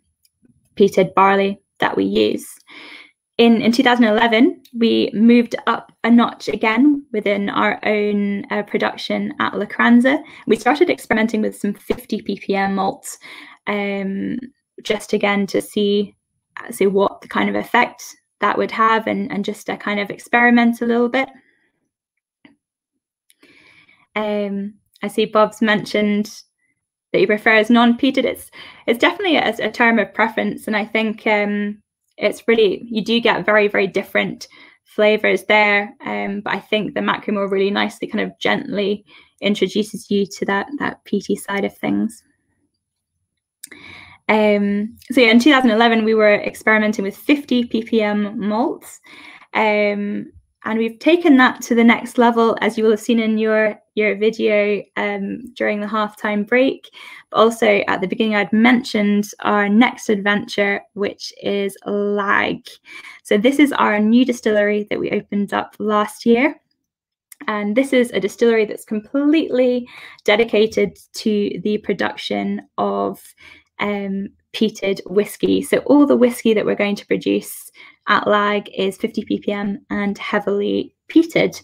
peated barley that we use. In, in 2011, we moved up a notch again within our own uh, production at Lochranza. We started experimenting with some 50 ppm malts, um, just again to see see what the kind of effect that would have, and and just to kind of experiment a little bit. Um, I see Bob's mentioned that he prefers non-peated. It's it's definitely a, a term of preference, and I think um, it's really you do get very very different flavors there. Um, but I think the Machrie really nicely kind of gently introduces you to that that peaty side of things. Um, so yeah, in 2011 we were experimenting with 50 ppm malts. Um, and we've taken that to the next level, as you will have seen in your, your video um, during the halftime break. But also at the beginning, I'd mentioned our next adventure, which is Lagg. So this is our new distillery that we opened up last year. And this is a distillery that's completely dedicated to the production of um, peated whiskey. So all the whiskey that we're going to produce at Lagg is 50 ppm and heavily peated.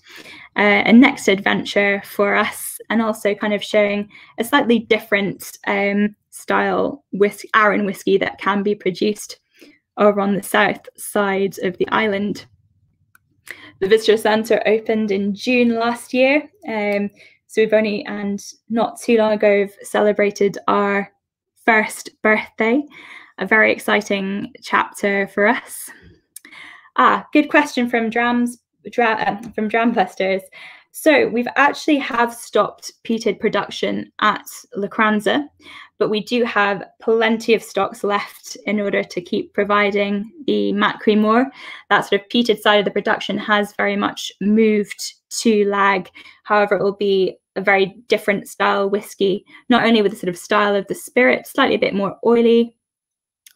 Uh, a next adventure for us, and also kind of showing a slightly different um, style Arran whiskey that can be produced over on the south side of the island. The visitor centre opened in June last year. Um, so we've only, and not too long ago, celebrated our first birthday, a very exciting chapter for us. Ah, good question from Drams dra, uh, from Drambusters. So we've actually have stopped peated production at Lochranza, but we do have plenty of stocks left in order to keep providing the Machrie Moor. That sort of peated side of the production has very much moved to Lagg. However, it will be a very different style whiskey, not only with the sort of style of the spirit, slightly a bit more oily,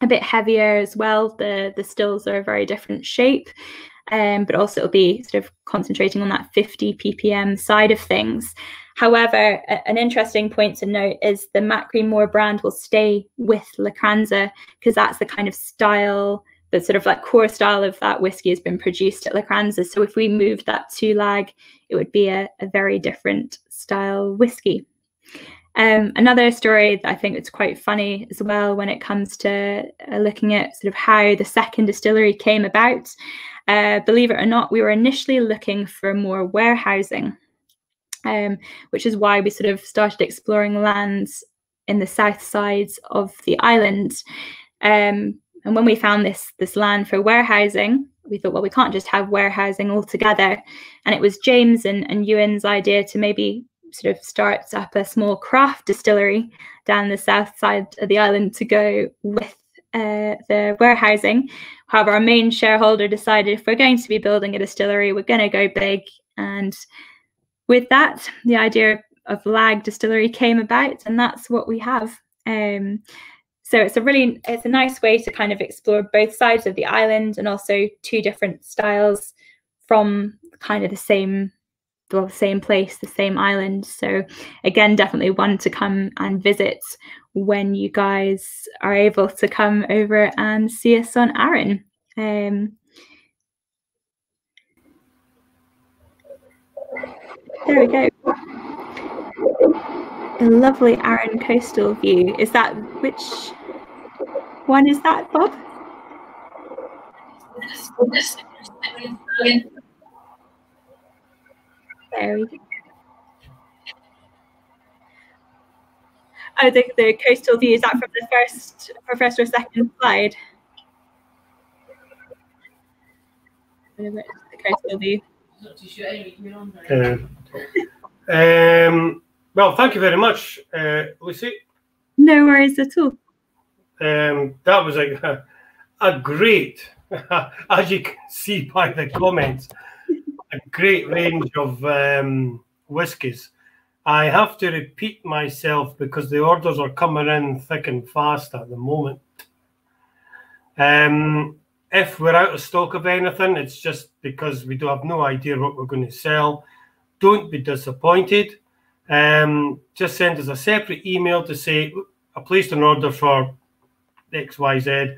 a bit heavier as well. The the stills are a very different shape, um, but also it'll be sort of concentrating on that 50 ppm side of things. However, a, an interesting point to note is the Machrie brand will stay with Lochranza because that's the kind of style, the sort of like core style of that whiskey has been produced at Lochranza. So if we moved that to Lagg, it would be a, a very different style whiskey. Um, another story that I think is quite funny as well when it comes to uh, looking at sort of how the second distillery came about. Uh, believe it or not, we were initially looking for more warehousing, um, which is why we sort of started exploring lands in the south sides of the island. Um, and when we found this this land for warehousing, we thought, well, we can't just have warehousing altogether. And it was James and, and Euan's idea to maybe sort of starts up a small craft distillery down the south side of the island to go with uh, the warehousing. However, our main shareholder decided if we're going to be building a distillery, we're going to go big. And with that, the idea of Lagg Distillery came about, and that's what we have. Um, so it's a really it's a nice way to kind of explore both sides of the island and also two different styles from kind of the same the same place, the same island. So again, definitely one to come and visit when you guys are able to come over and see us on Arran. Um, there we go. A lovely Arran coastal view. Is that which one is that, Bob? There we go. Oh, the, the coastal view, is that from the first, first or second slide? The coastal view. Uh, um, well, thank you very much, uh, Lucy. No worries at all. Um, that was a, a great, as you can see by the comments, a great range of um, whiskies. I have to repeat myself because the orders are coming in thick and fast at the moment. Um, if we're out of stock of anything, it's just because we do have no idea what we're going to sell. Don't be disappointed. Um, just send us a separate email to say I placed an order for X, Y, Z.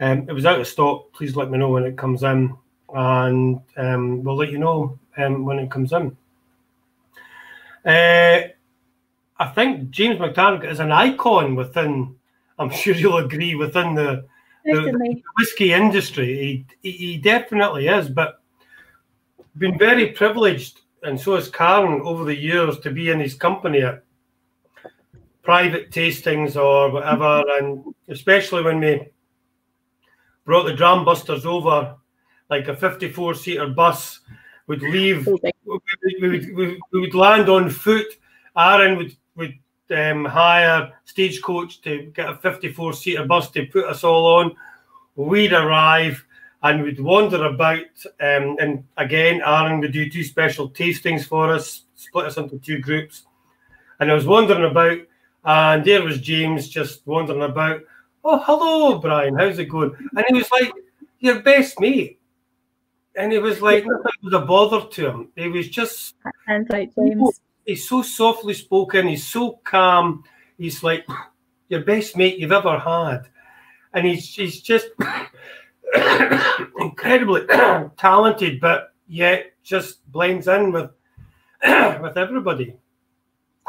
Um, it was out of stock. Please let me know when it comes in, and um, we'll let you know um, when it comes in. Uh, I think James MacTaggart is an icon within. I'm sure you'll agree within the, the, the whiskey industry. He, he definitely is, but been very privileged, and so has Karen over the years to be in his company at private tastings or whatever, and especially when we brought the Drambusters over, like a 54 seater bus would leave, we, we, would, we, would land on foot. Arran would, would um, hire stagecoach to get a 54 seater bus to put us all on. We'd arrive and we'd wander about. Um, and again, Arran would do two special tastings for us, split us into two groups. And I was wandering about, and there was James just wandering about. Oh, hello, Brian. How's it going? And he was like, Your best mate. And it was like, nothing was a bother to him. He was just. Sounds like James. He's so softly spoken. He's so calm. He's like your best mate you've ever had. And he's, he's just incredibly talented, but yet just blends in with with everybody.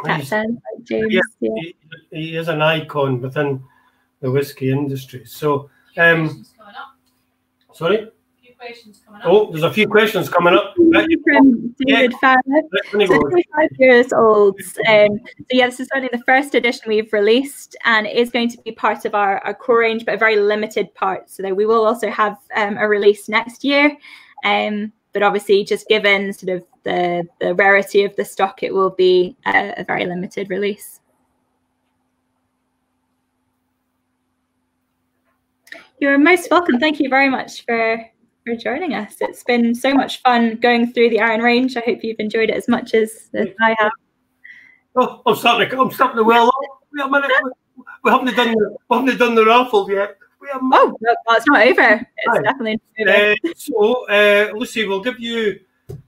That sounds like James. Yeah, yeah. He, he, is an icon within the whiskey industry. So, um, sorry. Oh, there's a few questions coming up. From David yeah. Farrer. So 25 years old. Um, so yeah, this is only the first edition we've released and it is going to be part of our, our core range, but a very limited part. So that we will also have um, a release next year. Um, but obviously just given sort of the, the rarity of the stock, it will be a, a very limited release. You're most welcome. Thank you very much for for joining us. It's been so much fun going through the Arran Range. I hope you've enjoyed it as much as, as I have. Oh, I'm starting to, I'm starting to well minute. We, we haven't done the, we haven't done the raffle yet. Oh, no, it's not over. It's right. definitely not over. Uh, so, uh, Lucy, we'll give you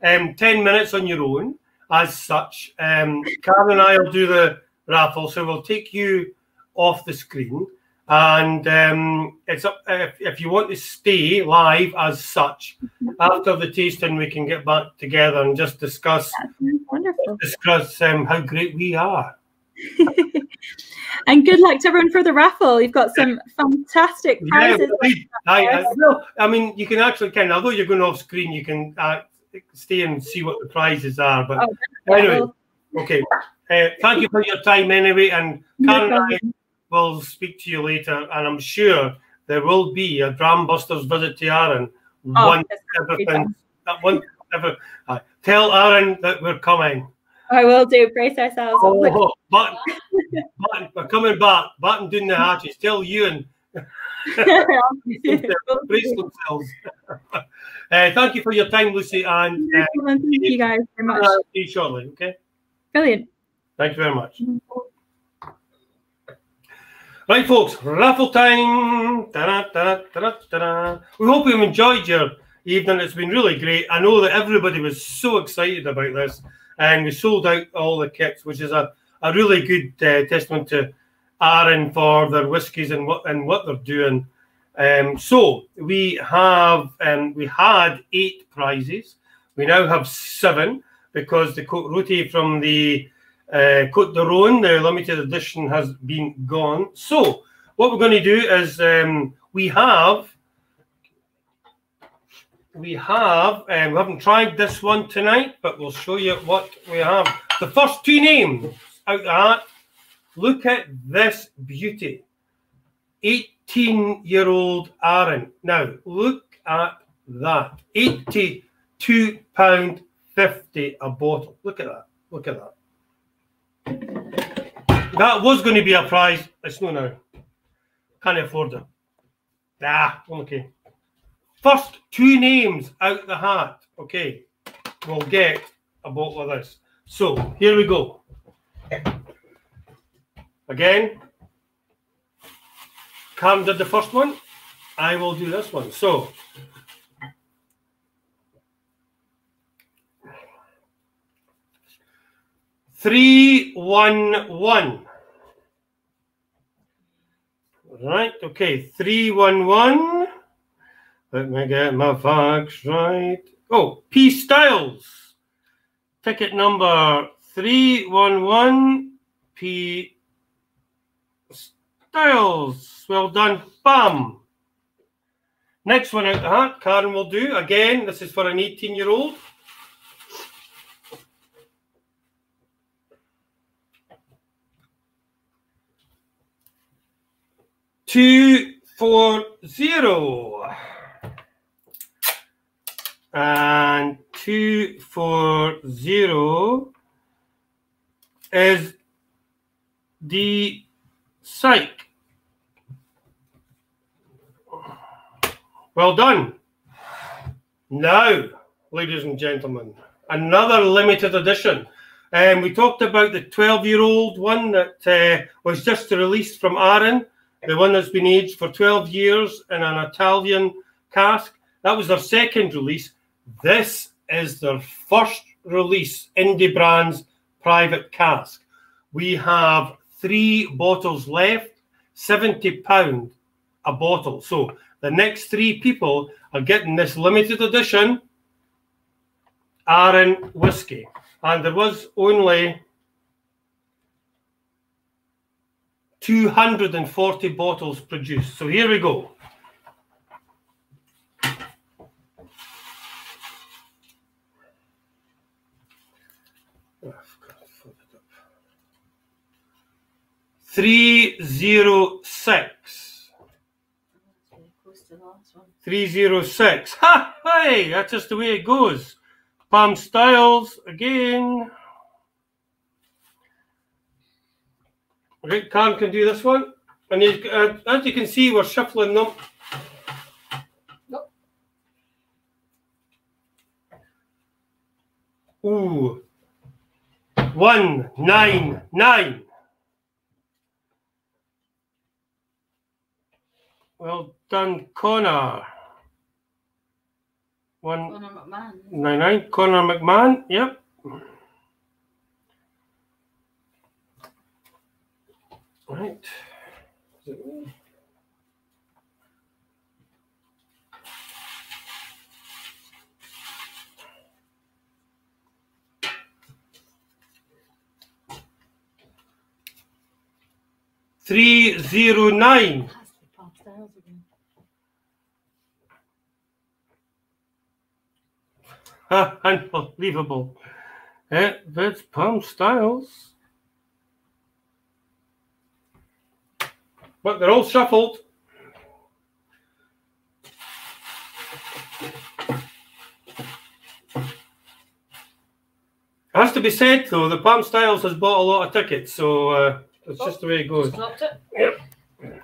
um, 10 minutes on your own as such. Um, Karen and I will do the raffle, so we'll take you off the screen. And um, it's up if, if you want to stay live as such after the tasting, we can get back together and just discuss wonderful. discuss um, how great we are. and good luck to everyone for the raffle. You've got some fantastic prizes. Yeah, I, I, no, I mean, you can actually kind of, although you're going off screen, you can uh, stay and see what the prizes are. But oh, anyway, okay. Uh, thank you for your time anyway. And Karen no will speak to you later, and I'm sure there will be a Drambusters visit to Arran oh, once everything. That one ever. Uh, tell Arran that we're coming. I will do. Brace ourselves. Oh, but, but we're coming back. Batten doing the hatches. Tell you and brace themselves. uh, thank you for your time, Lucy, and uh, thank you guys very much. See you shortly. Okay. Brilliant. Thank you very much. Right, folks, raffle time. Da -da -da we hope you've enjoyed your, evening. It's been really great. I know that everybody was so excited about this, and we sold out all the kits, which is a, a really good uh, testament to Arran for their whiskies and what and what they're doing. Um, so we have um, we had eight prizes. We now have seven because the Rotie from the uh, Cote de Rhone, the limited edition, has been gone. So what we're going to do is um, we have we have um, we haven't tried this one tonight, but we'll show you what we have. The first two names out of that. Look at this beauty. 18 year old Arran. Now, look at that. 82 pound 50 a bottle. Look at that. Look at that. That was going to be a prize. It's no now. Can't afford it. Ah, okay. First two names out the hat. Okay. We'll get a bottle of this. So here we go. Again, Cam did the first one. I will do this one. So Three, one, one. Right, okay, three, one, one. Let me get my facts right. Oh, P Styles. Ticket number 311 P Styles. Well done. Bam. Next one out the hat, Karen will do. Again, this is for an 18 year old. Two four zero and two four zero is the psych. Well done. Now, ladies and gentlemen, another limited edition. And um, we talked about the 12 year old one that uh, was just released from Arran the one that's been aged for 12 years in an Italian cask. That was their second release. This is their first release, Indie Brands Private Cask. We have three bottles left, £70 a bottle. So the next three people are getting this limited edition Arran whiskey. And there was only 240 bottles produced. So here we go. Three zero six. Three zero six. Ha! Hey, that's just the way it goes. Palm Styles again. Okay, Khan can do this one. And you, uh, as you can see, we're shuffling them. Ooh. One, nine, nine. Well done, Connor. One, Conor McMahon. nine, nine. Connor McMahon, yep. Right. Three zero nine. Unbelievable. Eh, that's Palm Styles. But they're all shuffled. It has to be said though, the Palm Styles has bought a lot of tickets, so uh, that's just the way it goes. Just it. Yep.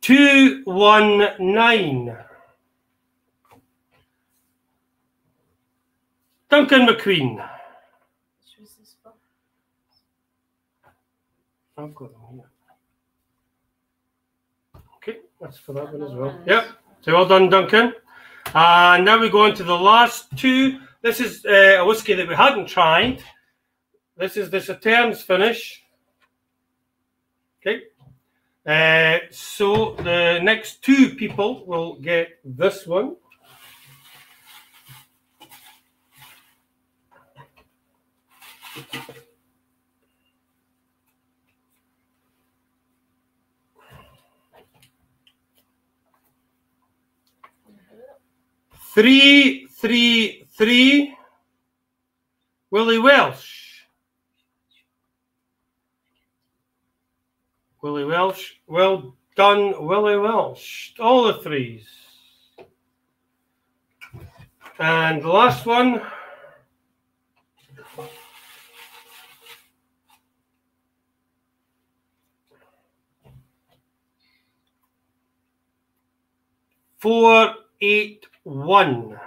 Two one nine. Duncan McQueen. Which was this for? I've got them here. Okay, that's for that one as well. Yep. So well done, Duncan. And now we go on to the last two. This is uh, a whiskey that we hadn't tried. This is the Sauternes finish. Okay. Uh, so the next two people will get this one. Three, three, three. Willie Welsh. Willie Welsh. Well done, Willie Welsh. All the threes. And the last one. Four, eight, one.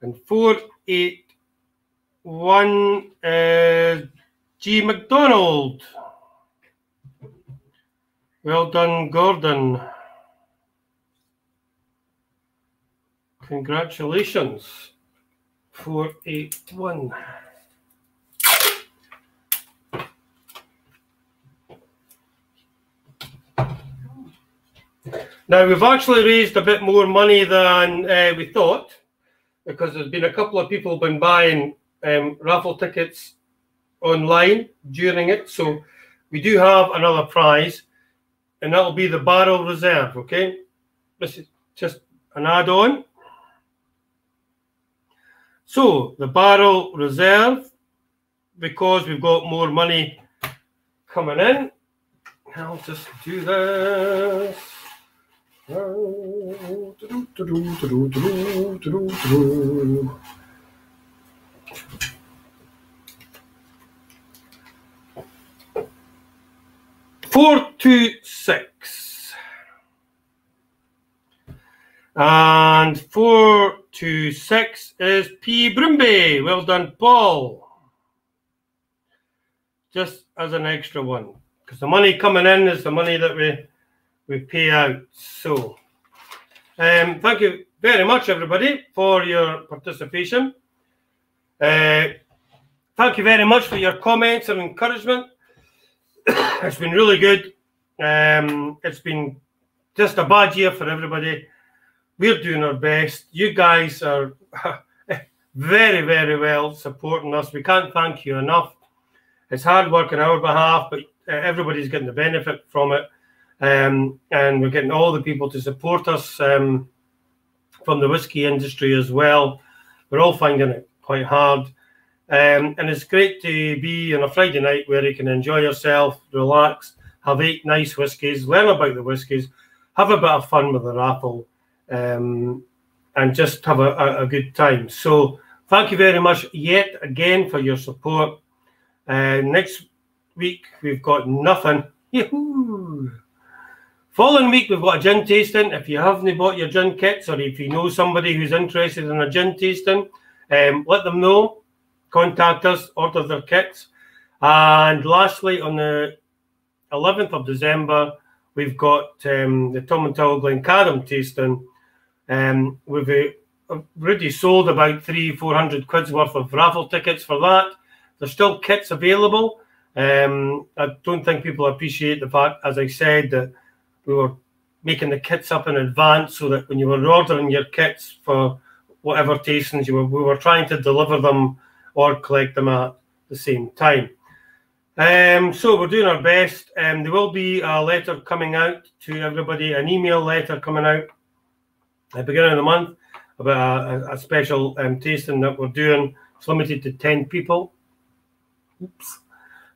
And four, eight, one, uh, G. McDonald. Well done, Gordon. Congratulations. 481. Now, we've actually raised a bit more money than uh, we thought because there's been a couple of people been buying um, raffle tickets online during it. So we do have another prize, and that'll be the barrel reserve. Okay, this is just an add-on. So the barrel reserve, because we've got more money coming in, I'll just do this. Four two six. And four two six is P Brimby. Well done, Paul. Just as an extra one. Because the money coming in is the money that we we pay out. So, um, thank you very much, everybody, for your participation. Uh, thank you very much for your comments and encouragement. it's been really good. Um, it's been just a bad year for everybody. We're doing our best. You guys are very, very well supporting us. We can't thank you enough. It's hard work on our behalf, but uh, everybody's getting the benefit from it. Um, and we're getting all the people to support us um, from the whiskey industry as well. We're all finding it quite hard. Um, and it's great to be on a Friday night where you can enjoy yourself, relax, have eight nice whiskies, learn about the whiskies, have a bit of fun with the raffle, um, and just have a, a, a, good time. So, thank you very much yet again for your support. Uh, next week, we've got nothing. Yahoo! Following week, we've got a gin tasting. If you haven't bought your gin kits or if you know somebody who's interested in a gin tasting, um, let them know. Contact us, order their kits. And lastly, on the 11th of December, we've got um, the Tomintoul Glencairn tasting. Um, we've uh, already sold about three, four hundred quid's worth of raffle tickets for that. There's still kits available. Um, I don't think people appreciate the fact, as I said, that we were making the kits up in advance so that when you were ordering your kits for whatever tastings you were, we were trying to deliver them or collect them at the same time. Um, so we're doing our best. Um, there will be a letter coming out to everybody, an email letter coming out at the beginning of the month about a, a special um, tasting that we're doing. It's limited to 10 people. Oops.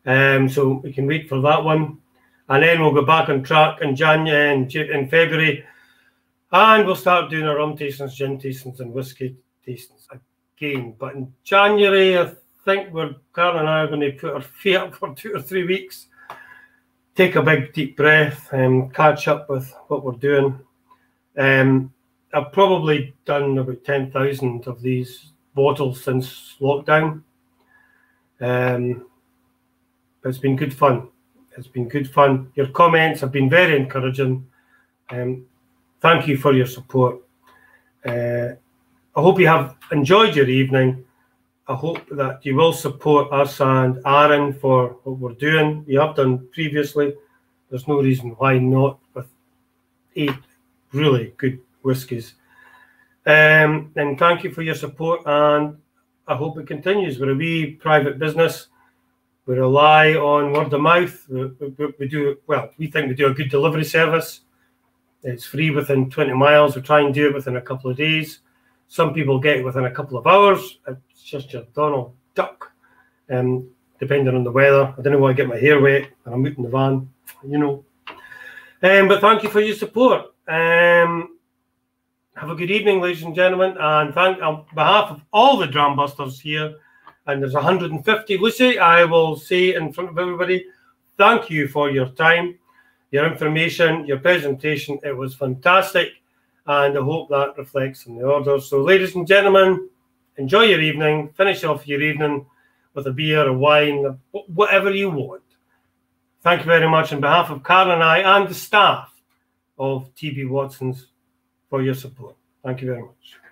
Um, so we can wait for that one and then we'll go back on track in January and in February, and we'll start doing our rum tastings, gin tastings, and whiskey tastings again. But in January, I think we're Carl and I are going to put our feet up for two or three weeks, take a big deep breath, and catch up with what we're doing. Um, I've probably done about ten thousand of these bottles since lockdown. Um, it's been good fun. It's been good fun. Your comments have been very encouraging. Um, thank you for your support. Uh, I hope you have enjoyed your evening. I hope that you will support us and Arran for what we're doing. You have done previously. There's no reason why not with eight really good whiskies. Um, and thank you for your support, and I hope it continues. We're a wee private business. We rely on word of mouth. We, we, we do well. We think we do a good delivery service. It's free within 20 miles. We try and do it within a couple of days. Some people get it within a couple of hours. It's just your Donald Duck, um, depending on the weather. I don't know why I get my hair wet and I'm out in the van, you know. Um, but thank you for your support. Um, have a good evening, ladies and gentlemen, and thank on behalf of all the Drambusters here. And there's 150. Lucy, I will say in front of everybody, thank you for your time, your information, your presentation. It was fantastic, and I hope that reflects in the orders. So, ladies and gentlemen, enjoy your evening. Finish off your evening with a beer, a wine, whatever you want. Thank you very much on behalf of Karen and I and the staff of TB Watson's for your support. Thank you very much.